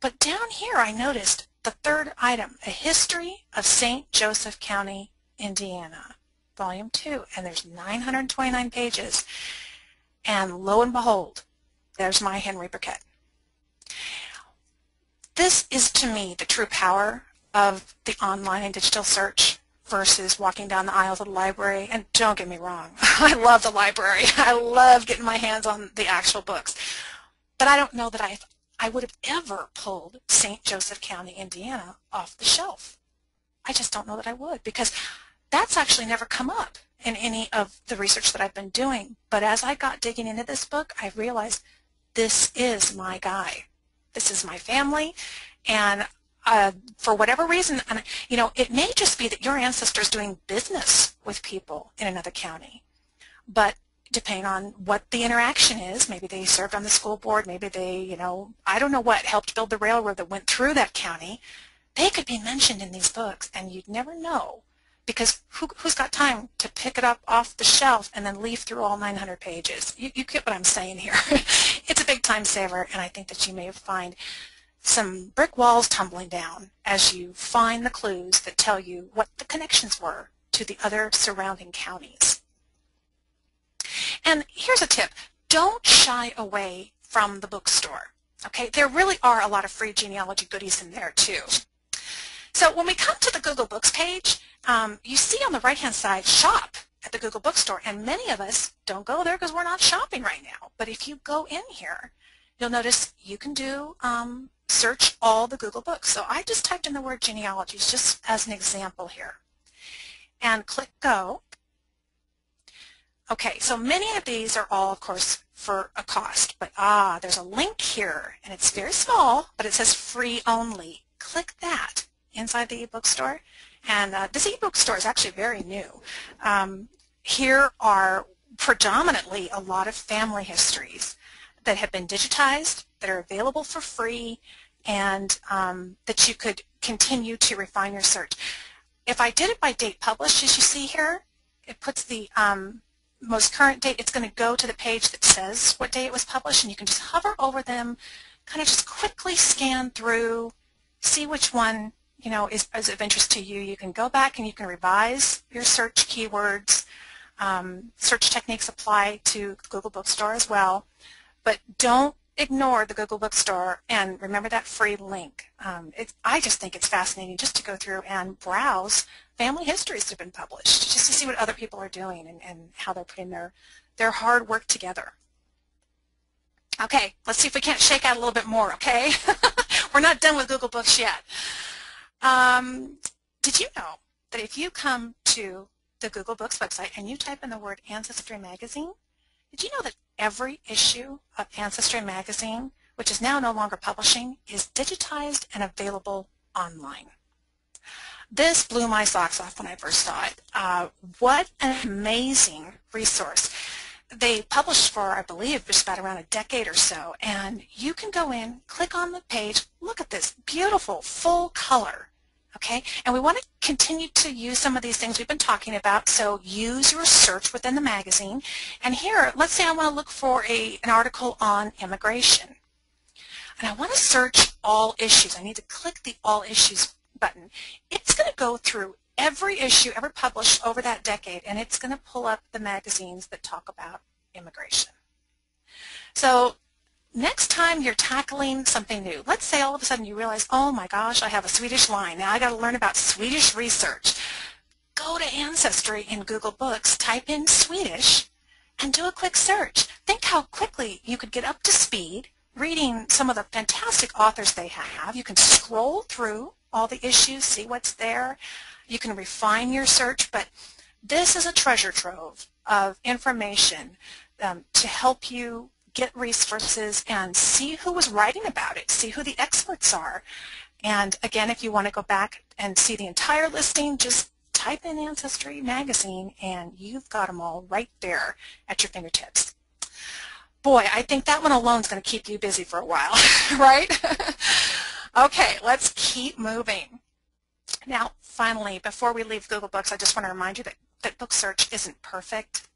But down here I noticed the third item, A History of St. Joseph County, Indiana, Volume 2. And there's 929 pages. And lo and behold, there's my Henry Burkett. This is to me the true power of the online and digital search versus walking down the aisles of the library. And don't get me wrong, I love the library. I love getting my hands on the actual books. But I don't know that I, I would have ever pulled St. Joseph County, Indiana off the shelf. I just don't know that I would because that's actually never come up in any of the research that I've been doing. But as I got digging into this book, I realized this is my guy. This is my family, and uh, for whatever reason, and you know, it may just be that your ancestors doing business with people in another county. But depending on what the interaction is, maybe they served on the school board, maybe they, you know, I don't know what, helped build the railroad that went through that county, they could be mentioned in these books and you'd never know because who, has got time to pick it up off the shelf and then leaf through all 900 pages? You, you get what I'm saying here. it's a big time saver and I think that you may find some brick walls tumbling down as you find the clues that tell you what the connections were to the other surrounding counties. And here's a tip. Don't shy away from the bookstore. Okay, there really are a lot of free genealogy goodies in there too. So when we come to the Google Books page, um, you see on the right-hand side, shop at the Google Bookstore. And many of us don't go there because we're not shopping right now. But if you go in here, you'll notice you can do um, search all the Google books. So I just typed in the word genealogies just as an example here. And click go. Okay, so many of these are all, of course, for a cost. But ah, there's a link here, and it's very small, but it says free only. Click that inside the ebook store. And uh, this ebook store is actually very new. Um, here are predominantly a lot of family histories that have been digitized, that are available for free, and um, that you could continue to refine your search. If I did it by date published, as you see here, it puts the um, most current date. It's going to go to the page that says what day it was published, and you can just hover over them, kind of just quickly scan through, see which one you know, is, is of interest to you, you can go back and you can revise your search keywords. Um, search techniques apply to Google Bookstore as well, but don't ignore the Google Bookstore and remember that free link. Um, I just think it's fascinating just to go through and browse family histories that have been published, just to see what other people are doing and, and how they're putting their, their hard work together. Okay, let's see if we can't shake out a little bit more, okay? We're not done with Google Books yet. Um, did you know that if you come to the Google Books website and you type in the word Ancestry Magazine, did you know that every issue of Ancestry Magazine, which is now no longer publishing, is digitized and available online? This blew my socks off when I first saw it. Uh, what an amazing resource. They published for, I believe, just about around a decade or so, and you can go in, click on the page, look at this beautiful full color okay? And we want to continue to use some of these things we've been talking about, so use your search within the magazine. And here, let's say I want to look for a, an article on immigration. And I want to search all issues. I need to click the all issues button. It's going to go through every issue ever published over that decade, and it's going to pull up the magazines that talk about immigration. So next time you're tackling something new, let's say all of a sudden you realize, oh my gosh, I have a Swedish line. Now I got to learn about Swedish research. Go to Ancestry in Google Books, type in Swedish, and do a quick search. Think how quickly you could get up to speed reading some of the fantastic authors they have. You can scroll through all the issues, see what's there. You can refine your search, but this is a treasure trove of information um, to help you get resources and see who was writing about it, see who the experts are. And again, if you want to go back and see the entire listing, just type in Ancestry Magazine and you've got them all right there at your fingertips. Boy, I think that one alone is going to keep you busy for a while, right? okay, let's keep moving. Now, finally, before we leave Google Books, I just want to remind you that, that book search isn't perfect.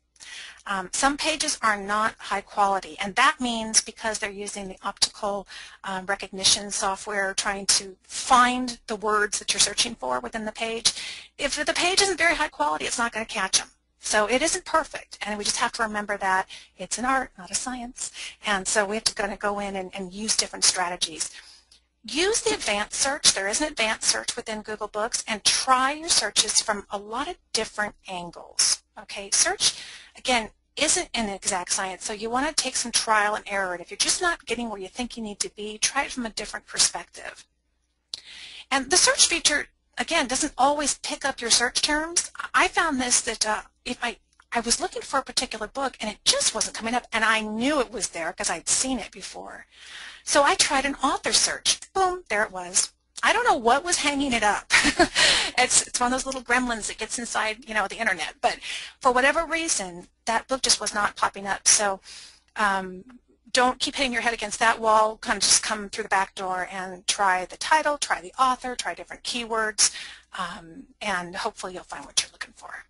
Um, some pages are not high quality, and that means because they're using the optical um, recognition software trying to find the words that you're searching for within the page. If the page isn't very high quality, it's not going to catch them. So it isn't perfect, and we just have to remember that it's an art, not a science, and so we have to kind of go in and, and use different strategies. Use the advanced search. There is an advanced search within Google Books, and try your searches from a lot of different angles. Okay, search again, isn't an exact science, so you want to take some trial and error. And if you're just not getting where you think you need to be, try it from a different perspective. And the search feature, again, doesn't always pick up your search terms. I found this that uh, if I, I was looking for a particular book and it just wasn't coming up, and I knew it was there because I'd seen it before. So I tried an author search. Boom, there it was. I don't know what was hanging it up. it's, it's one of those little gremlins that gets inside, you know, the internet. But for whatever reason, that book just was not popping up. So um, don't keep hitting your head against that wall. Kind of just come through the back door and try the title, try the author, try different keywords, um, and hopefully you'll find what you're looking for.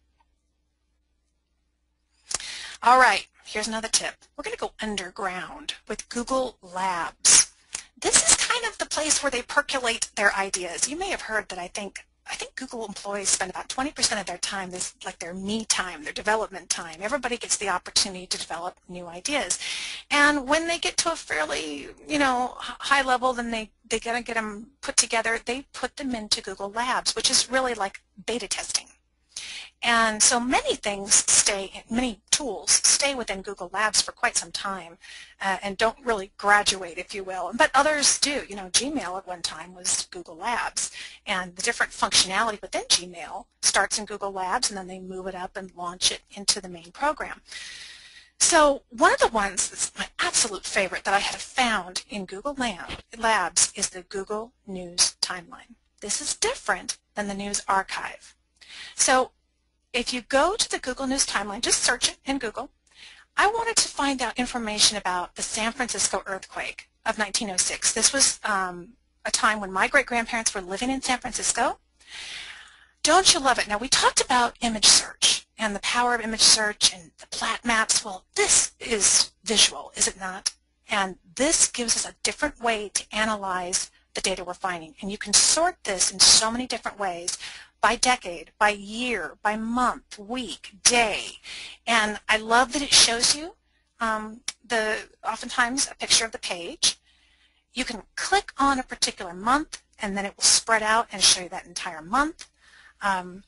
All right, here's another tip. We're going to go underground with Google Labs. This is kind of the place where they percolate their ideas. You may have heard that I think I think Google employees spend about 20% of their time, this like their me time, their development time. Everybody gets the opportunity to develop new ideas. And when they get to a fairly, you know, high level, then they, they gotta get them put together. They put them into Google Labs, which is really like beta testing. And so many things stay, many tools stay within Google Labs for quite some time uh, and don't really graduate, if you will. But others do. You know, Gmail at one time was Google Labs. And the different functionality within Gmail starts in Google Labs and then they move it up and launch it into the main program. So one of the ones that's my absolute favorite that I have found in Google Labs is the Google News Timeline. This is different than the News Archive. So if you go to the Google News timeline, just search it in Google. I wanted to find out information about the San Francisco earthquake of 1906. This was um, a time when my great-grandparents were living in San Francisco. Don't you love it? Now, we talked about image search and the power of image search and the plat maps. Well, this is visual, is it not? And this gives us a different way to analyze the data we're finding. And you can sort this in so many different ways by decade, by year, by month, week, day. And I love that it shows you um, the oftentimes a picture of the page. You can click on a particular month and then it will spread out and show you that entire month. Um,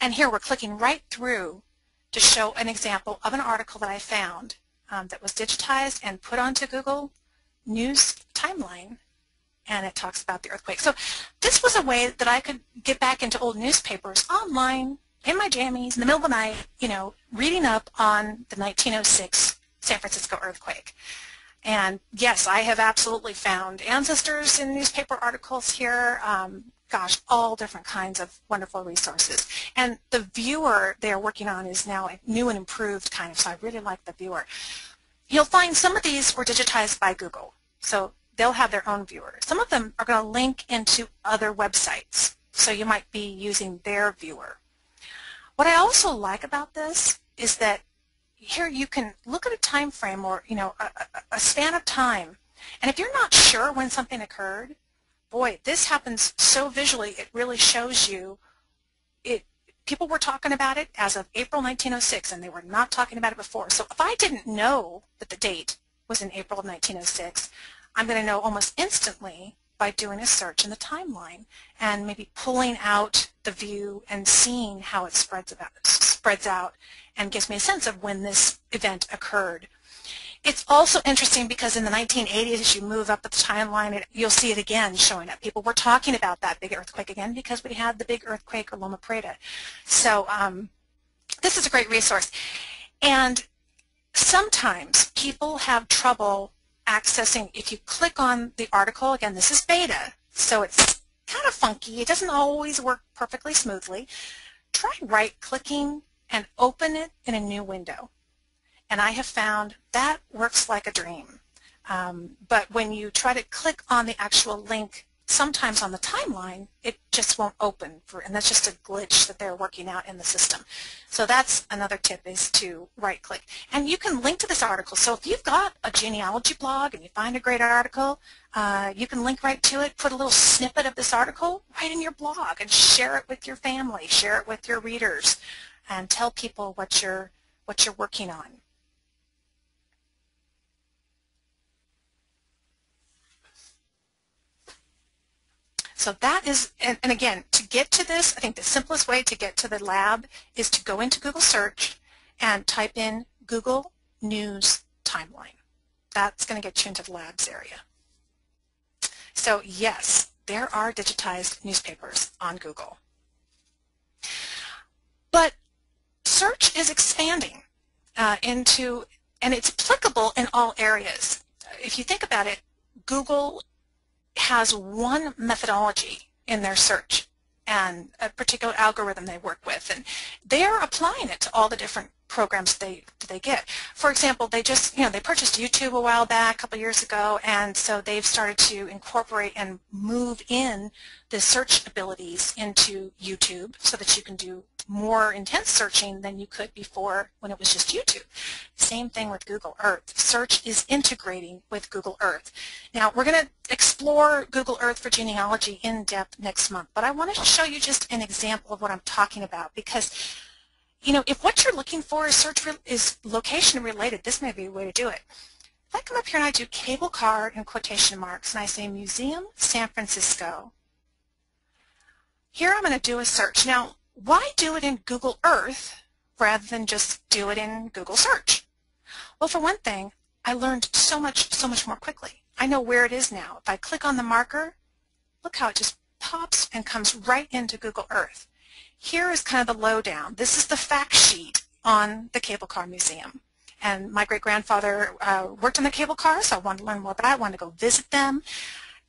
and here we're clicking right through to show an example of an article that I found um, that was digitized and put onto Google News Timeline and it talks about the earthquake. So this was a way that I could get back into old newspapers online in my jammies in the middle of the night, you know, reading up on the 1906 San Francisco earthquake. And yes, I have absolutely found ancestors in newspaper articles here. Um, gosh, all different kinds of wonderful resources. And the viewer they're working on is now a new and improved kind of, so I really like the viewer. You'll find some of these were digitized by Google. So they'll have their own viewer. Some of them are going to link into other websites, so you might be using their viewer. What I also like about this is that here you can look at a time frame or you know a, a span of time, and if you're not sure when something occurred, boy, this happens so visually. It really shows you it. People were talking about it as of April 1906, and they were not talking about it before. So if I didn't know that the date was in April of 1906, I'm going to know almost instantly by doing a search in the timeline and maybe pulling out the view and seeing how it spreads, about, spreads out and gives me a sense of when this event occurred. It's also interesting because in the 1980s, as you move up the timeline, it, you'll see it again showing up. People were talking about that big earthquake again because we had the big earthquake or Loma Prieta. So um, this is a great resource. And sometimes people have trouble accessing, if you click on the article, again, this is beta, so it's kind of funky. It doesn't always work perfectly smoothly. Try right-clicking and open it in a new window. And I have found that works like a dream. Um, but when you try to click on the actual link sometimes on the timeline, it just won't open, for, and that's just a glitch that they're working out in the system. So that's another tip is to right-click. And you can link to this article. So if you've got a genealogy blog and you find a great article, uh, you can link right to it, put a little snippet of this article right in your blog and share it with your family, share it with your readers, and tell people what you're, what you're working on. So that is, and, and, again, to get to this, I think the simplest way to get to the lab is to go into Google search and type in Google News Timeline. That's going to get you into the labs area. So yes, there are digitized newspapers on Google. But search is expanding uh, into, and it's applicable in all areas. If you think about it, Google has one methodology in their search and a particular algorithm they work with. And they're applying it to all the different programs they they get. For example, they just you know they purchased YouTube a while back, a couple years ago, and so they've started to incorporate and move in the search abilities into YouTube so that you can do more intense searching than you could before when it was just YouTube. Same thing with Google Earth. Search is integrating with Google Earth. Now we're going to explore Google Earth for genealogy in depth next month, but I want to show you just an example of what I'm talking about because you know, if what you're looking for is search is location related, this may be a way to do it. If I come up here and I do cable car in quotation marks and I say Museum San Francisco, here I'm going to do a search. Now, why do it in Google Earth rather than just do it in Google Search? Well, for one thing, I learned so much, so much more quickly. I know where it is now. If I click on the marker, look how it just pops and comes right into Google Earth. Here is kind of the lowdown. This is the fact sheet on the Cable Car Museum. And my great-grandfather uh, worked on the cable car, so I wanted to learn more about it. I wanted to go visit them.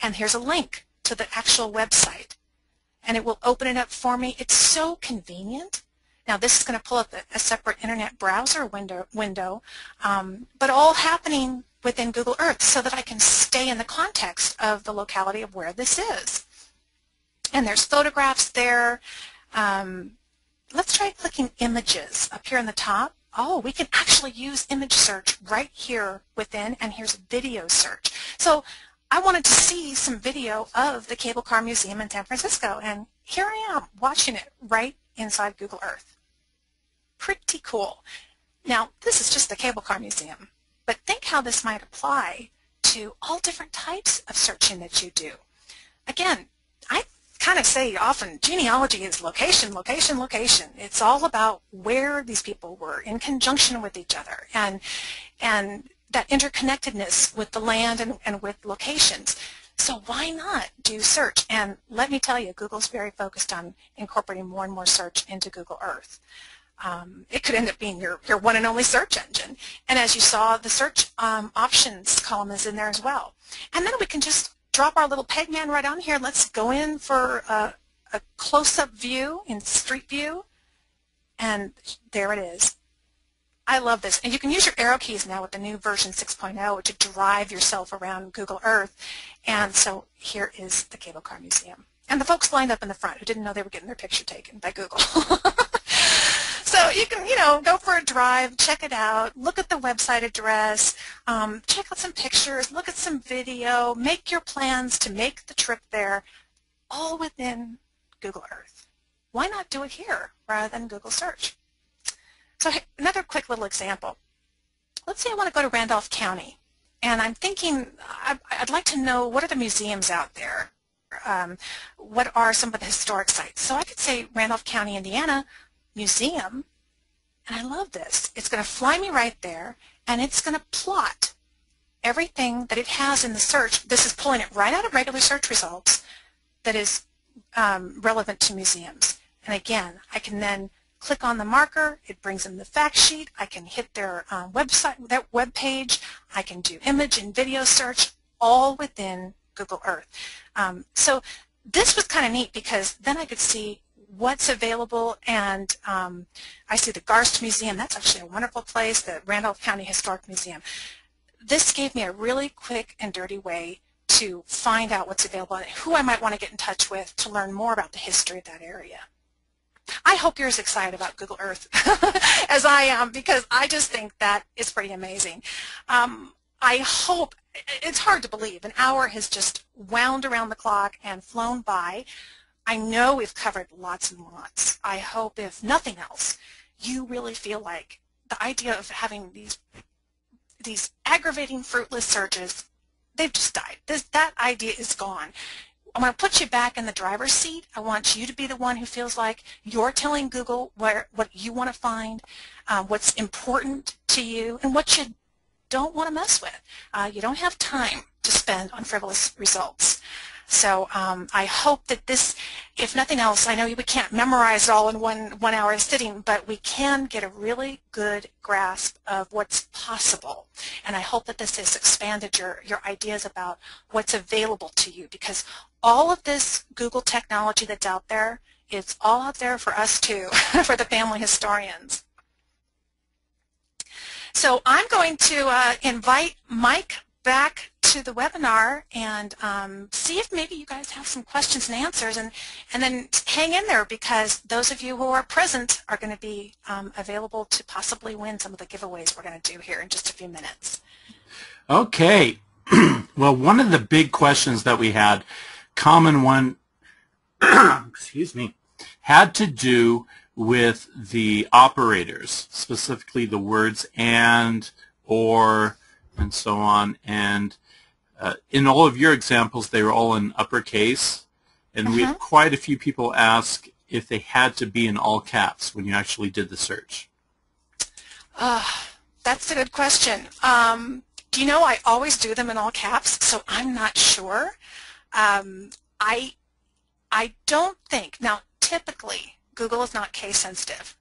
And here's a link to the actual website. And it will open it up for me. It's so convenient. Now this is going to pull up a, separate internet browser window, window um, but all happening within Google Earth so that I can stay in the context of the locality of where this is. And there's photographs there. Um, let's try clicking images up here in the top. Oh, we can actually use image search right here within, and here's video search. So I wanted to see some video of the Cable Car Museum in San Francisco, and here I am watching it right inside Google Earth. Pretty cool. Now, this is just the Cable Car Museum, but think how this might apply to all different types of searching that you do. Again, kind of say often genealogy is location, location, location. It's all about where these people were in conjunction with each other and and that interconnectedness with the land and, and with locations. So why not do search? And let me tell you, Google's very focused on incorporating more and more search into Google Earth. Um, it could end up being your, your one and only search engine. And as you saw, the search um, options column is in there as well. And then we can just drop our little peg man right on here. Let's go in for a, a close-up view in Street View. And there it is. I love this. And you can use your arrow keys now with the new version 6.0 to drive yourself around Google Earth. And so here is the Cable Car Museum. And the folks lined up in the front who didn't know they were getting their picture taken by Google. So you can, you know, go for a drive, check it out, look at the website address, um, check out some pictures, look at some video, make your plans to make the trip there, all within Google Earth. Why not do it here rather than Google Search? So another quick little example. Let's say I want to go to Randolph County, and I'm thinking I'd like to know what are the museums out there. Um, what are some of the historic sites? So I could say Randolph County, Indiana, museum, and I love this. It's going to fly me right there, and it's going to plot everything that it has in the search. This is pulling it right out of regular search results that is um, relevant to museums. And again, I can then click on the marker. It brings in the fact sheet. I can hit their uh, website, their web page. I can do image and video search all within Google Earth. Um, so this was kind of neat because then I could see what's available and um, I see the Garst Museum. That's actually a wonderful place, the Randolph County Historic Museum. This gave me a really quick and dirty way to find out what's available and who I might want to get in touch with to learn more about the history of that area. I hope you're as excited about Google Earth as I am because I just think that is pretty amazing. Um, I hope, it's hard to believe, an hour has just wound around the clock and flown by. I know we've covered lots and lots. I hope, if nothing else, you really feel like the idea of having these these aggravating fruitless searches, they've just died. This, that idea is gone. I want to put you back in the driver's seat. I want you to be the one who feels like you're telling Google where, what you want to find, uh, what's important to you, and what you don't want to mess with. Uh, you don't have time to spend on frivolous results. So um, I hope that this, if nothing else, I know we can't memorize it all in one, one hour sitting, but we can get a really good grasp of what's possible. And I hope that this has expanded your, your ideas about what's available to you because all of this Google technology that's out there, it's all out there for us too, for the family historians. So I'm going to uh, invite Mike back to the webinar and um, see if maybe you guys have some questions and answers and, and then hang in there because those of you who are present are going to be um, available to possibly win some of the giveaways we're going to do here in just a few minutes. Okay. well, one of the big questions that we had, common one, excuse me, had to do with the operators, specifically the words and, or, and so on. And uh, in all of your examples, they were all in uppercase. And uh-huh. we had quite a few people ask if they had to be in all caps when you actually did the search. Uh, that's a good question. Um, do you know I always do them in all caps, so I'm not sure. Um, I, I don't think, now typically Google is not case sensitive.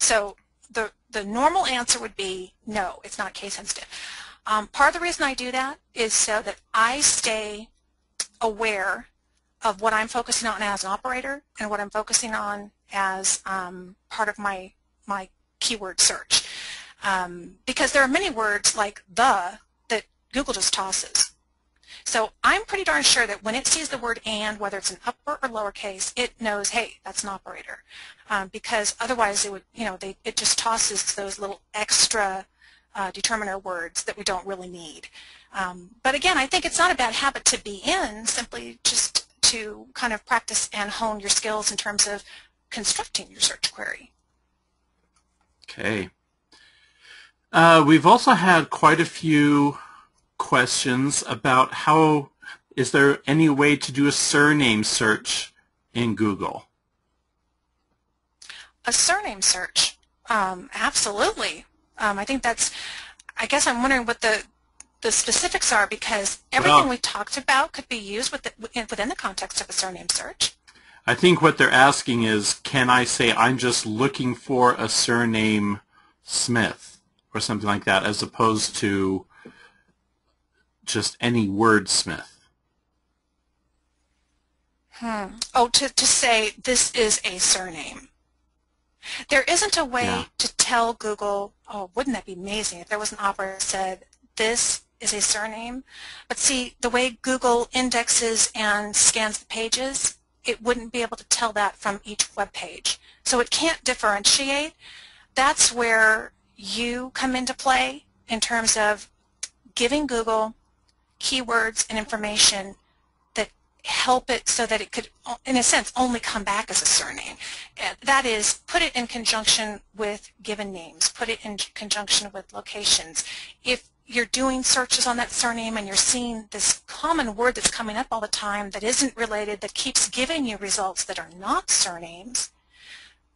So the, the normal answer would be no, it's not case sensitive. Um, part of the reason I do that is so that I stay aware of what I'm focusing on as an operator and what I'm focusing on as um, part of my, my keyword search. Um, because there are many words like the that Google just tosses. So I'm pretty darn sure that when it sees the word and, whether it's an upper or lowercase, it knows, hey, that's an operator. Um, because otherwise it would, you know, they, it just tosses those little extra uh, determiner words that we don't really need. Um, but again, I think it's not a bad habit to be in, simply just to kind of practice and hone your skills in terms of constructing your search query. Okay. Uh, we've also had quite a few questions about how, is there any way to do a surname search in Google? A surname search? Um, absolutely. Um, I think that's, I guess I'm wondering what the, the specifics are because everything well, we talked about could be used with the, within the context of a surname search. I think what they're asking is, can I say I'm just looking for a surname Smith or something like that as opposed to just any wordsmith. Hmm. Oh, to, to say this is a surname. There isn't a way yeah. to tell Google, oh, wouldn't that be amazing if there was an operator that said this is a surname. But see, the way Google indexes and scans the pages, it wouldn't be able to tell that from each web page. So it can't differentiate. That's where you come into play in terms of giving Google keywords and information help it so that it could, in a sense, only come back as a surname. That is, put it in conjunction with given names, put it in conjunction with locations. If you're doing searches on that surname and you're seeing this common word that's coming up all the time that isn't related, that keeps giving you results that are not surnames,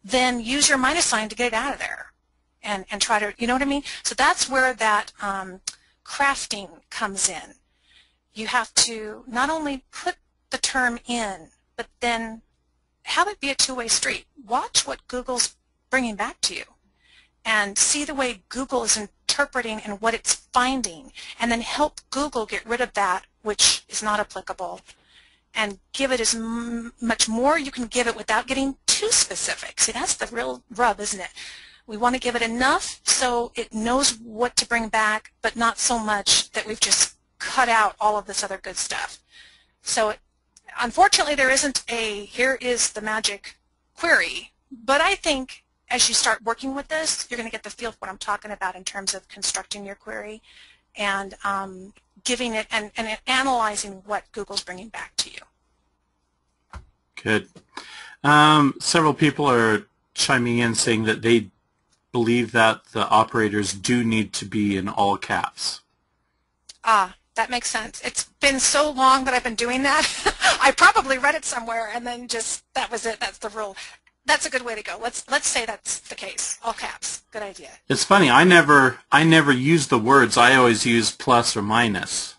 then use your minus sign to get it out of there and, and try to, you know what I mean? So that's where that um, crafting comes in you have to not only put the term in, but then have it be a two-way street. Watch what Google's bringing back to you and see the way Google is interpreting and what it's finding and then help Google get rid of that which is not applicable and give it as much more you can give it without getting too specific. See, that's the real rub, isn't it? We want to give it enough so it knows what to bring back, but not so much that we've just cut out all of this other good stuff. So unfortunately there isn't a here is the magic query, but I think as you start working with this, you're going to get the feel of what I'm talking about in terms of constructing your query and um, giving it and, and analyzing what Google's bringing back to you. Good. Um, several people are chiming in saying that they believe that the operators do need to be in all caps. Ah, that makes sense. It's been so long that I've been doing that. I probably read it somewhere and then just that was it. That's the rule. That's a good way to go. Let's let's say that's the case. All caps. Good idea. It's funny. I never I never use the words. I always use plus or minus.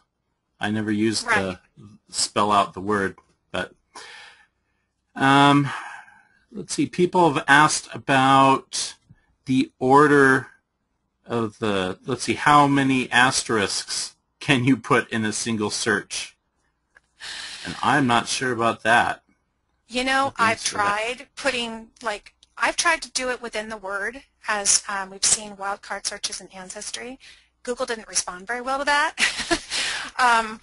I never use right. the spell out the word. But um, let's see, people have asked about the order of the, let's see, how many asterisks can you put in a single search? And I'm not sure about that. You know, I've tried putting, like, I've tried to do it within the word, as um, we've seen wildcard searches in Ancestry. Google didn't respond very well to that. um,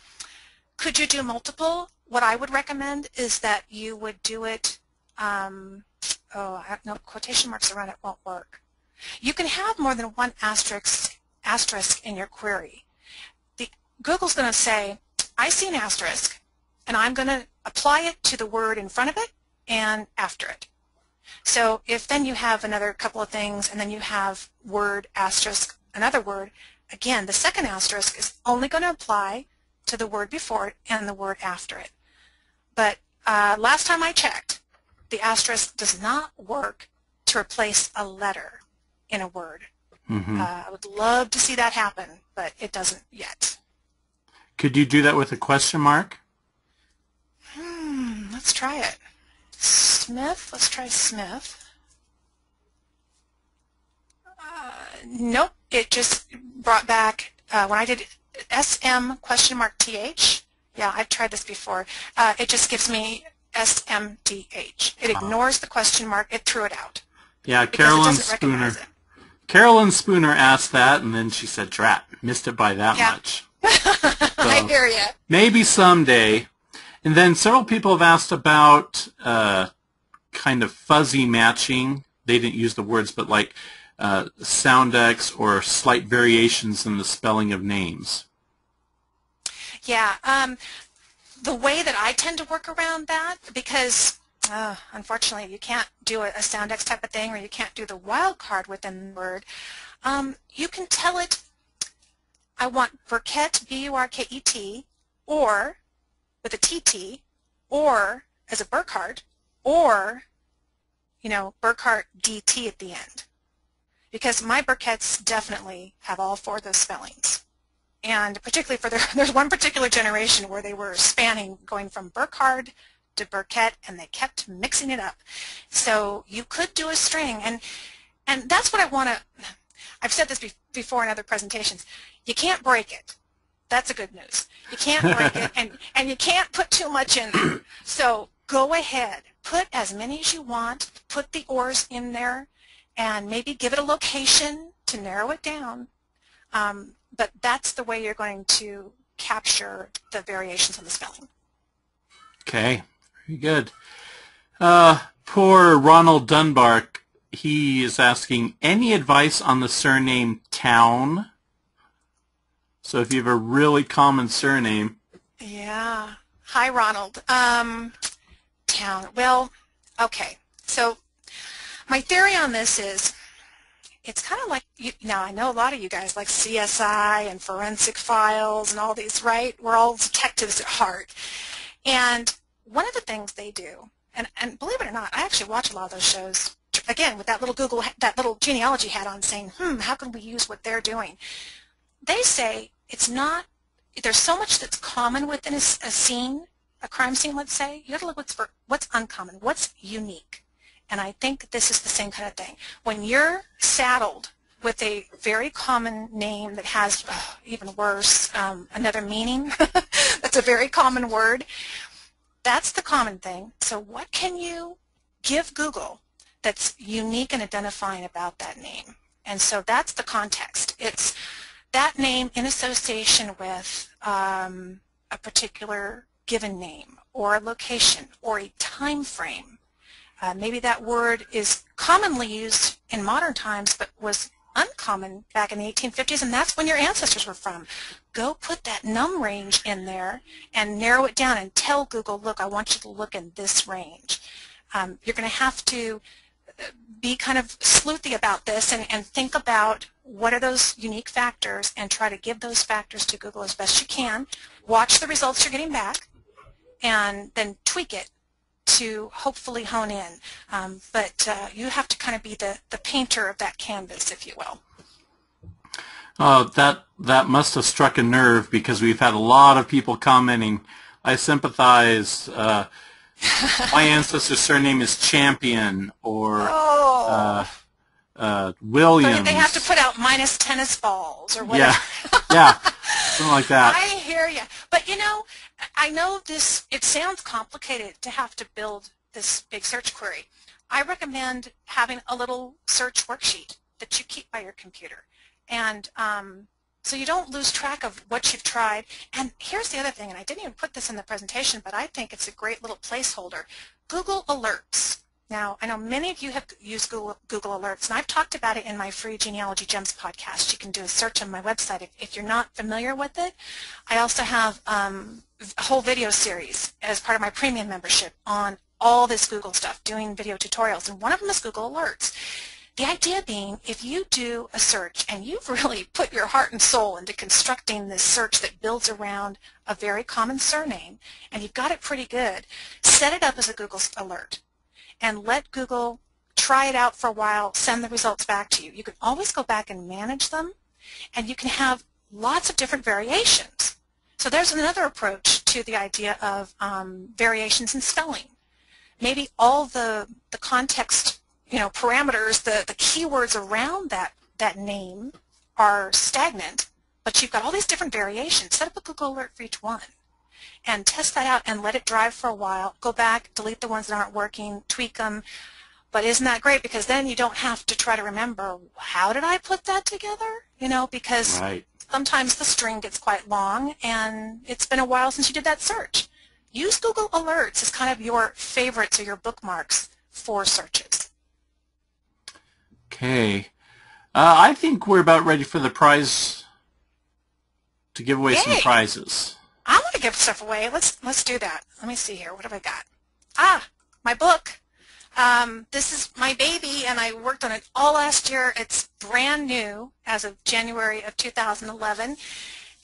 could you do multiple? What I would recommend is that you would do it, um, oh, no, quotation marks around it won't work. You can have more than one asterisk, asterisk in your query. Google's going to say, I see an asterisk, and I'm going to apply it to the word in front of it and after it. So if then you have another couple of things, and then you have word asterisk, another word, again, the second asterisk is only going to apply to the word before it and the word after it. But uh, last time I checked, the asterisk does not work to replace a letter in a word. Mm -hmm. uh, I would love to see that happen, but it doesn't yet. Could you do that with a question mark? Hmm, let's try it. Smith, let's try Smith. Uh, nope, it just brought back, uh, when I did SM question mark TH, yeah, I've tried this before, uh, it just gives me SMTH. It ignores the question mark, it threw it out. Yeah, Carolyn Spooner. Carolyn Spooner asked that, and then she said, "Drat, missed it by that yeah. much." I hear you. Maybe someday. And then several people have asked about uh, kind of fuzzy matching. They didn't use the words, but like uh, soundex or slight variations in the spelling of names. Yeah, um, the way that I tend to work around that, because uh, unfortunately you can't do a, a soundex type of thing or you can't do the wildcard within the word, um, you can tell it, I want Burkett, B-U-R-K-E-T, or with a TT, or as a Burkhardt, or, you know, Burkhardt DT at the end because my Burketts definitely have all four of those spellings. And particularly for their, there's one particular generation where they were spanning going from Burkhardt to Burkett and they kept mixing it up. So you could do a string and and that's what I want to, I've said this be, before in other presentations, you can't break it. That's a good news. You can't break it and, and you can't put too much in there. So go ahead, put as many as you want, put the ors in there, and maybe give it a location to narrow it down. Um, but that's the way you're going to capture the variations in the spelling. Okay, very good. Uh, poor Ronald Dunbar, he is asking, any advice on the surname Town? So if you have a really common surname. Yeah. Hi, Ronald. Um, town. Well, okay. So my theory on this is it's kind of like, you, now I know a lot of you guys like CSI and forensic files and all these, right? We're all detectives at heart. And one of the things they do, and, and believe it or not, I actually watch a lot of those shows, again, with that little Google, that little genealogy hat on saying, hmm, how can we use what they're doing? They say it's not, there's so much that's common within a, a scene, a crime scene, let's say, you have to look what's, for, what's uncommon, what's unique. And I think this is the same kind of thing. When you're saddled with a very common name that has, oh, even worse, um, another meaning, that's a very common word, that's the common thing. So what can you give Google that's unique and identifying about that name? And so that's the context. It's that name in association with um, a particular given name or a location or a time frame uh, maybe that word is commonly used in modern times but was uncommon back in the 1850s and that's when your ancestors were from. Go put that num range in there and narrow it down and tell Google, look, I want you to look in this range. Um, you're going to have to be kind of sleuthy about this and, and think about what are those unique factors and try to give those factors to Google as best you can. Watch the results you're getting back and then tweak it to hopefully hone in. Um, but uh, you have to kind of be the, the painter of that canvas, if you will. Uh, that that must have struck a nerve because we've had a lot of people commenting I sympathize. Uh, my ancestor's surname is Champion or Oh. uh, uh, Williams. But they have to put out minus tennis balls or whatever. Yeah, yeah, something like that. I hear you. But you know, I know this, it sounds complicated to have to build this big search query. I recommend having a little search worksheet that you keep by your computer. And um, so you don't lose track of what you've tried. And here's the other thing, and I didn't even put this in the presentation, but I think it's a great little placeholder. Google Alerts. Now, I know many of you have used Google, Google Alerts, and I've talked about it in my free Genealogy Gems podcast. You can do a search on my website if, if you're not familiar with it. I also have um, a whole video series as part of my premium membership on all this Google stuff, doing video tutorials, and one of them is Google Alerts. The idea being, if you do a search and you've really put your heart and soul into constructing this search that builds around a very common surname, and you've got it pretty good, set it up as a Google alert and let Google try it out for a while, send the results back to you. You can always go back and manage them, and you can have lots of different variations. So there's another approach to the idea of um, variations in spelling. Maybe all the, the context, you know, parameters, the, the keywords around that, that name are stagnant, but you've got all these different variations. Set up a Google alert for each one and test that out and let it drive for a while. Go back, delete the ones that aren't working, tweak them. But isn't that great? Because then you don't have to try to remember, how did I put that together? You know, because right. sometimes the string gets quite long and it's been a while since you did that search. Use Google Alerts as kind of your favorites or your bookmarks for searches. Okay. Uh, I think we're about ready for the prize to give away some prizes. I want to give stuff away. Let's let's do that. Let me see here. What have I got? Ah, my book. Um, this is my baby, and I worked on it all last year. It's brand new as of January of 2011,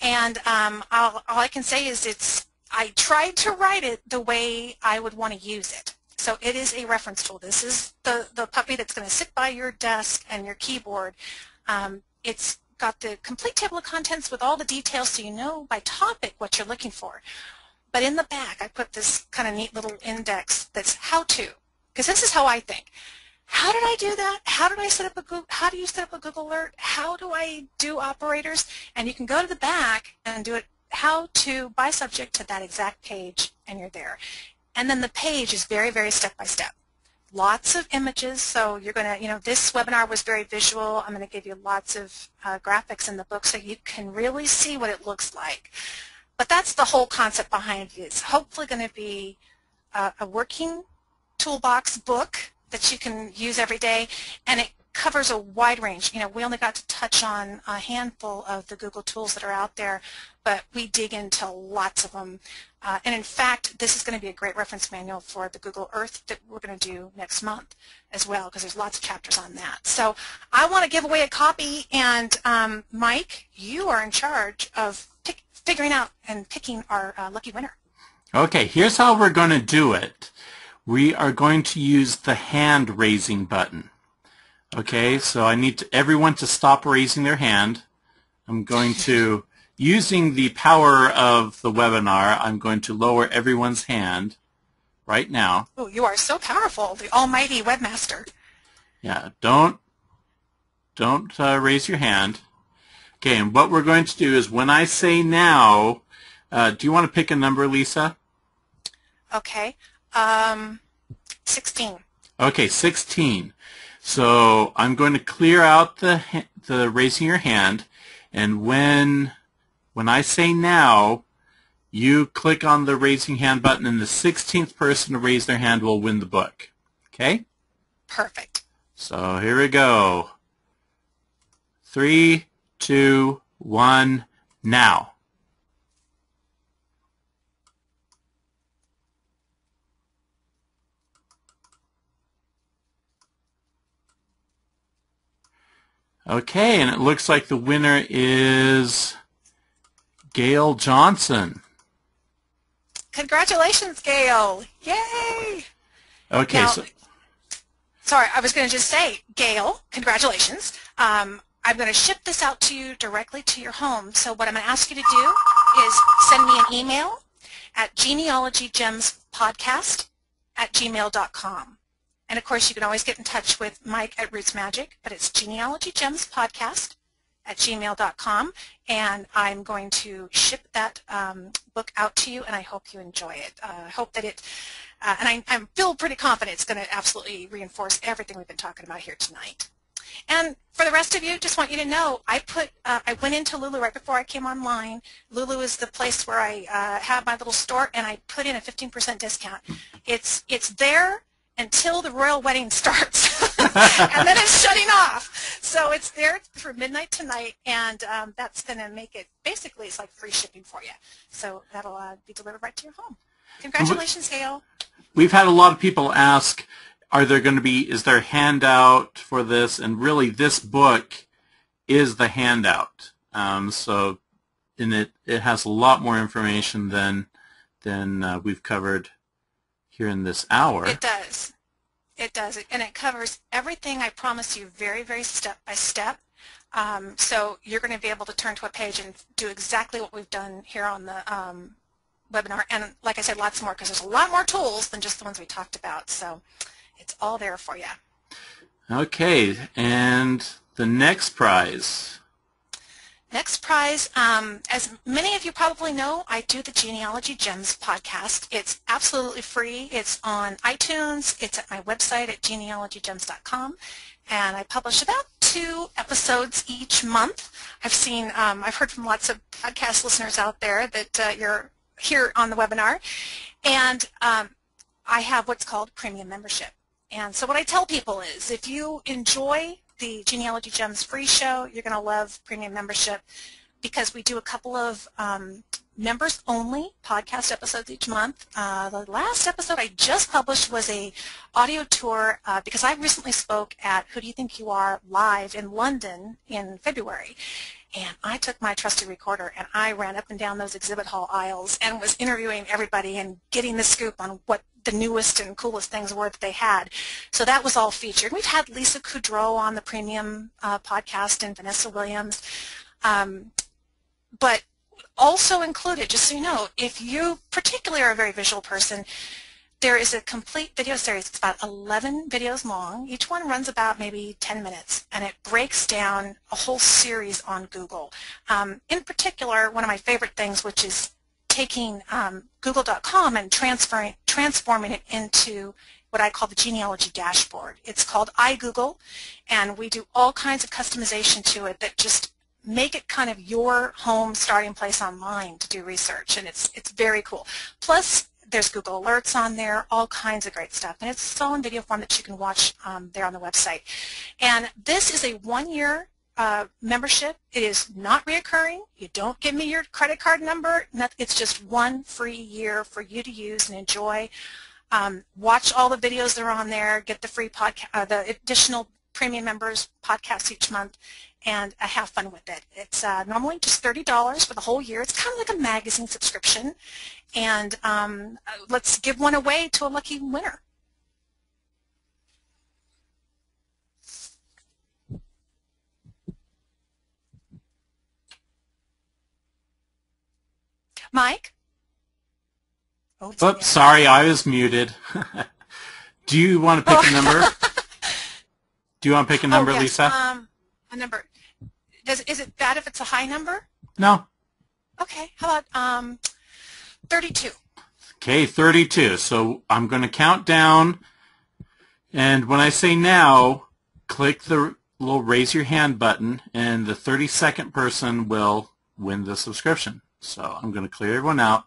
and um, all, all I can say is it's. I tried to write it the way I would want to use it. So it is a reference tool. This is the the puppy that's going to sit by your desk and your keyboard. Um, it's got the complete table of contents with all the details so you know by topic what you're looking for. But in the back, I put this kind of neat little index that's how to, because this is how I think. How did I do that? How did I set up a Google, how do you set up a Google alert? How do I do operators? And you can go to the back and do it how to by subject to that exact page and you're there. And then the page is very, very step by step lots of images. So you're going to, you know, this webinar was very visual. I'm going to give you lots of uh, graphics in the book so you can really see what it looks like. But that's the whole concept behind it. It's hopefully going to be uh, a working toolbox book that you can use every day, and it covers a wide range. You know, we only got to touch on a handful of the Google tools that are out there, but we dig into lots of them. Uh, and in fact, this is going to be a great reference manual for the Google Earth that we're going to do next month as well, because there's lots of chapters on that. So I want to give away a copy, and um, Mike, you are in charge of pick, figuring out and picking our uh, lucky winner. Okay, here's how we're going to do it. We are going to use the hand raising button. Okay, so I need to, everyone to stop raising their hand. I'm going to, using the power of the webinar, I'm going to lower everyone's hand right now. Oh, you are so powerful, the almighty webmaster. Yeah, don't, don't uh, raise your hand. Okay, and what we're going to do is when I say now, uh, do you want to pick a number, Lisa? Okay, um, 16. Okay, 16. So I'm going to clear out the the raising your hand, and when when I say now, you click on the raising hand button, and the 16th person to raise their hand will win the book. Okay? Perfect. So here we go. Three, two, one, now. Okay, and it looks like the winner is Gail Johnson. Congratulations, Gail. Yay! Okay, Now- so Sorry, I was going to just say, Gail, congratulations. Um, I'm going to ship this out to you directly to your home. So what I'm going to ask you to do is send me an email, at genealogygemspodcast at gmail.com. And of course, you can always get in touch with Mike at RootsMagic, but it's genealogygemspodcast at gmail.com, and I'm going to ship that um, book out to you, and I hope you enjoy it. Uh, I hope that it, uh, and I, I feel pretty confident it's going to absolutely reinforce everything we've been talking about here tonight. And for the rest of you, just want you to know, I put, uh, I went into Lulu right before I came online. Lulu is the place where I uh, have my little store, and I put in a 15% discount. It's it's there until the royal wedding starts, and then it's shutting off. So it's there for midnight tonight, and um, that's going to make it basically it's like free shipping for you. So that'll uh, be delivered right to your home. Congratulations, Gail. We've had a lot of people ask are there going to be, is there a handout for this? And really this book is the handout. Um, so and it, it has a lot more information than, than uh, we've covered here in this hour. It does. It does. And it covers everything I promise you very, very step by step. Um, so you're going to be able to turn to a page and do exactly what we've done here on the um, webinar. And like I said, lots more because there's a lot more tools than just the ones we talked about. So it's all there for you. Okay, and the next prize. Next prize, um, as many of you probably know, I do the Genealogy Gems podcast. It's absolutely free. It's on iTunes. It's at my website at genealogygems.com. And I publish about two episodes each month. I've seen, um, I've heard from lots of podcast listeners out there that uh, you're here on the webinar. And um, I have what's called premium membership. And so what I tell people is if you enjoy the Genealogy Gems free show, you're going to love premium membership because we do a couple of um, members only podcast episodes each month. Uh, the last episode I just published was a audio tour uh, because I recently spoke at Who Do You Think You Are live in London in February. And I took my trusty recorder and I ran up and down those exhibit hall aisles and was interviewing everybody and getting the scoop on what the newest and coolest things were that they had. So that was all featured. We've had Lisa Kudrow on the premium uh, podcast and Vanessa Williams. Um, but also included, just so you know, if you particularly are a very visual person, there is a complete video series. It's about 11 videos long. Each one runs about maybe 10 minutes, and it breaks down a whole series on Google. Um, in particular, one of my favorite things, which is taking um, Google.com and transferring, transforming it into what I call the genealogy dashboard. It's called iGoogle, and we do all kinds of customization to it that just make it kind of your home starting place online to do research, and it's it's very cool. Plus, there's Google Alerts on there, all kinds of great stuff. And it's all in video form that you can watch um, there on the website. And this is a one-year uh, membership. It is not reoccurring. You don't give me your credit card number. It's just one free year for you to use and enjoy. Um, watch all the videos that are on there. Get the free podcast, uh, the additional premium members podcasts each month, and uh, have fun with it. It's uh, normally just $30 for the whole year. It's kind of like a magazine subscription, and um, let's give one away to a lucky winner. Mike? Oh, Oops, sorry, I was muted. Do you want to pick oh. a number? Do you want to pick a number, oh, yes. Lisa? Um, a number. Does, is it bad if it's a high number? No. Okay, how about um, 32? Okay, 32. So I'm going to count down, and when I say now, click the little raise your hand button, and the 32nd person will win the subscription. So I'm going to clear everyone out.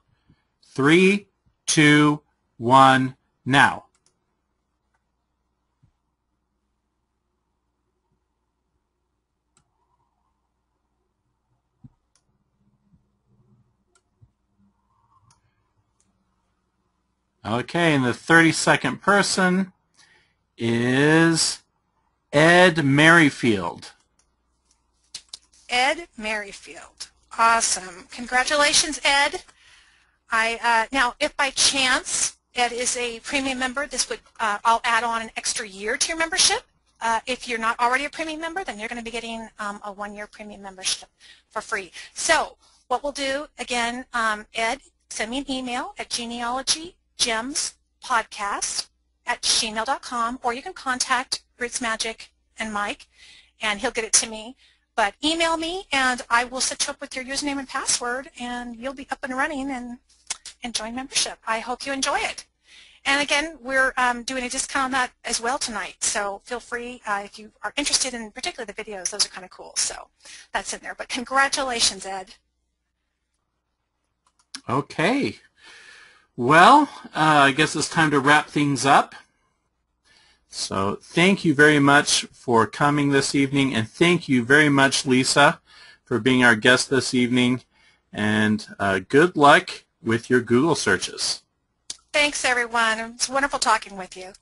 Three, two, one, now. Okay, and the 32nd person is Ed Merrifield. Ed Merrifield. Awesome. Congratulations, Ed. I uh, Now, if by chance Ed is a premium member, this would uh, I'll add on an extra year to your membership. Uh, if you're not already a premium member, then you're going to be getting um, a one-year premium membership for free. So what we'll do, again, um, Ed, send me an email at genealogygemspodcast at gmail.com or you can contact RootsMagic and Mike and he'll get it to me. But email me and I will set you up with your username and password and you'll be up and running and, and join membership. I hope you enjoy it. And again, we're um, doing a discount on that as well tonight. So feel free uh, if you are interested in particularly the videos. Those are kind of cool. So that's in there. But congratulations, Ed. Okay. Well, uh, I guess it's time to wrap things up. So thank you very much for coming this evening, and thank you very much, Lisa, for being our guest this evening. And uh, good luck with your Google searches. Thanks, everyone. It's wonderful talking with you.